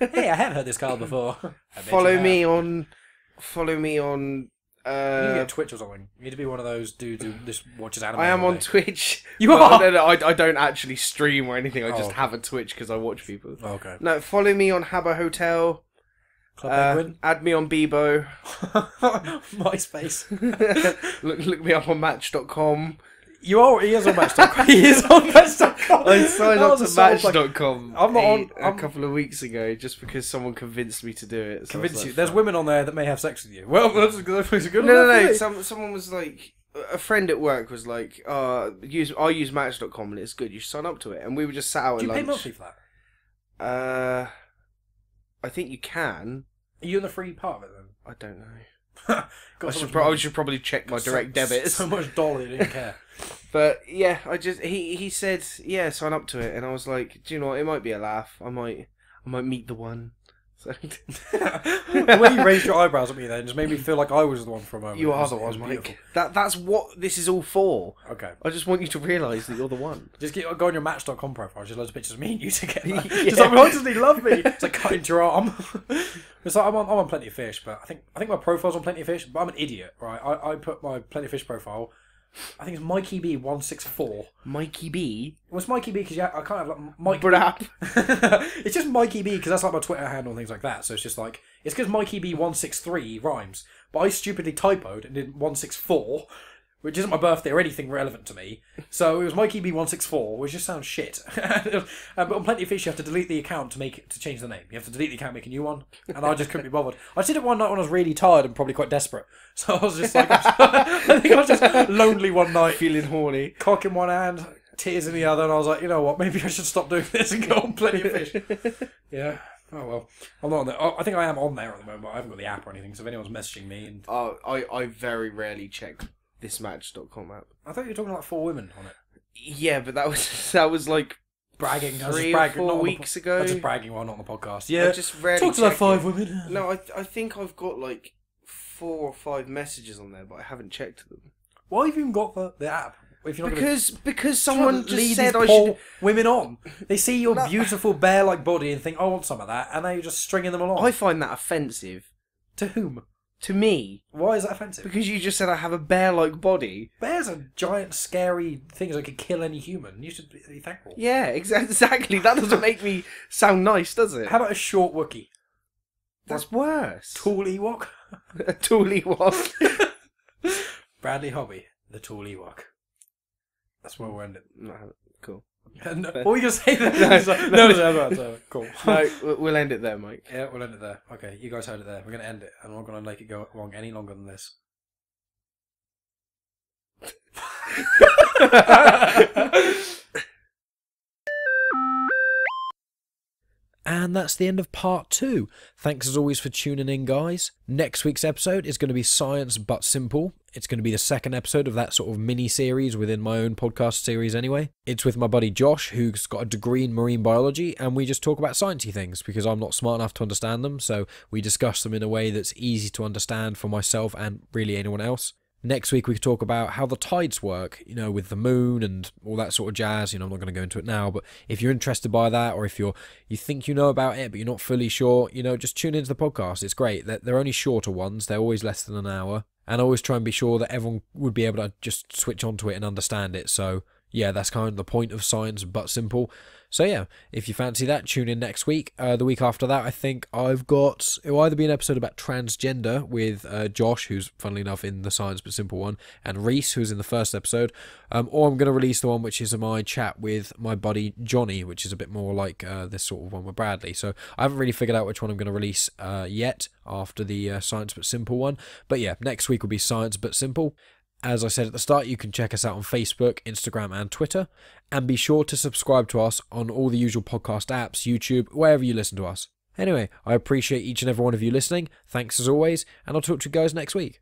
hey, I have heard this card before. I bet you follow have. me on. Follow me on. You need to Uh, get Twitch or something. You need to be one of those dudes who just watches anime. I am all on day. Twitch. You No, are? No, no, I, I don't actually stream or anything. I Oh, just okay. have a Twitch because I watch people. Oh, okay. No, follow me on Habbo Hotel. Club Uh, Penguin. add me on Bebo. MySpace. look, look me up on Match.com. You are. He is on Match.com. he is on Match.com. I signed up to a sort of like- Match.com. I'm not a- on- a I'm- couple of weeks ago just because someone convinced me to do it. so Convince like, you. There's "Fuck." women on there that may have sex with you. Well, that's a good. That's a good No, no, no. Some, someone was like, a friend at work was like, uh, use I use Match.com and it's good. You should sign up to it. And we were just sat out Do at you pay monthly for that? Uh, I think you can. Are you in the free part of it then? I don't know. I so should, pro- I should probably check my So- direct debits. So much dollar, you didn't care. But yeah, I just he he said yeah, sign up to it, and I was like, do you know what? It might be a laugh. I might I might meet the one. So the way you raised your eyebrows at me then just made me feel like I was the one for a moment. you are was- the one, beautiful. Mike. That that's what this is all for. Okay. I just want you to realise that you're the one. Just get, go on your Match.com profile. Just loads of pictures of me and you together. Yeah. Just like, he love me? It's like cutting your arm. it's like I'm on, I'm on Plenty of Fish, but I think I think my profile's on Plenty of Fish, but I'm an idiot, right? I, I put my Plenty of Fish profile. I think it's Mikey B one six four. Mikey B. It was Mikey B because yeah, I can't have like Mike. Brap. it's just Mikey B because that's like my Twitter handle and things like that. So it's just like it's because Mikey B one six three rhymes, but I stupidly typoed and did one six four, which isn't my birthday or anything relevant to me. So it was Mikey B one six four, which just sounds shit. um, but on Plenty of Fish, you have to delete the account to make it, to change the name. You have to delete the account, make a new one, and I just couldn't be bothered. I did it one night when I was really tired and probably quite desperate. So I was just like, I think I was just lonely one night Feeling horny. cock in one hand, tears in the other, and I was like, you know what, maybe I should stop doing this and go on plenty of fish. yeah. Oh well, I'm not on there. Oh, I think I am on there at the moment. But I haven't got the app or anything. So if anyone's messaging me, and Oh, I I very rarely check this Match.com app. I thought you were talking like four women on it, Yeah, but that was that was like bragging. I was Three just or bragging, four not weeks po- ago. I was just bragging while not on the podcast. Yeah, I just rarely talk to check five it. women. No, I I think I've got like four or five messages on there, but I haven't checked them. Why have you even got the, the app? If you're not gonna- Because because someone just said I should. women on. They see your No. beautiful bear-like body and think, "I want some of that," and then you're just stringing them along. I find that offensive To whom? To me Why is that offensive? because you just said I have a bear-like body. Bears are giant, scary things that could kill any human. You should be thankful. Yeah, exa- exactly. That doesn't make me sound nice, does it? How about a short Wookie? That's worse. Tall Ewok? a toolie one. Bradley Hobby, the tall Ewok. That's where we'll end it. cool. No, what were you going to say there? No, no, no. no, cool. No, we- we'll end it there, Mike. yeah, we'll end it there. Okay, you guys heard it there. We're going to end it. I'm not going to make it go long any longer than this. And that's the end of part two. Thanks as always for tuning in, guys. Next week's episode is going to be Science But Simple. It's going to be the second episode of that sort of mini series within my own podcast series, anyway. It's with my buddy Josh, who's got a degree in marine biology, and we just talk about sciencey things because I'm not smart enough to understand them. So we discuss them in a way that's easy to understand for myself and really anyone else. Next week, we talk about how the tides work, you know, with the moon and all that sort of jazz. You know, I'm not going to go into it now, but if you're interested by that or if you're you think you know about it but you're not fully sure, you know, just tune into the podcast. It's great. They're, they're only shorter ones. They're always less than an hour, and always try and be sure that everyone would be able to just switch onto it and understand it. So yeah, that's kind of the point of science, but simple. So yeah, if you fancy that, tune in next week. Uh, the week after that, I think I've got it will either be an episode about transgender with uh, Josh, who's funnily enough in the Science but Simple one, and Reese, who's in the first episode, um, or I'm going to release the one which is my chat with my buddy Johnny, which is a bit more like uh, this sort of one with Bradley. So I haven't really figured out which one I'm going to release uh, yet after the uh, Science but Simple one. But yeah, next week will be Science but Simple. As I said at the start, you can check us out on Facebook, Instagram, and Twitter. And be sure to subscribe to us on all the usual podcast apps, YouTube, wherever you listen to us. Anyway, I appreciate each and every one of you listening. Thanks as always, and I'll talk to you guys next week.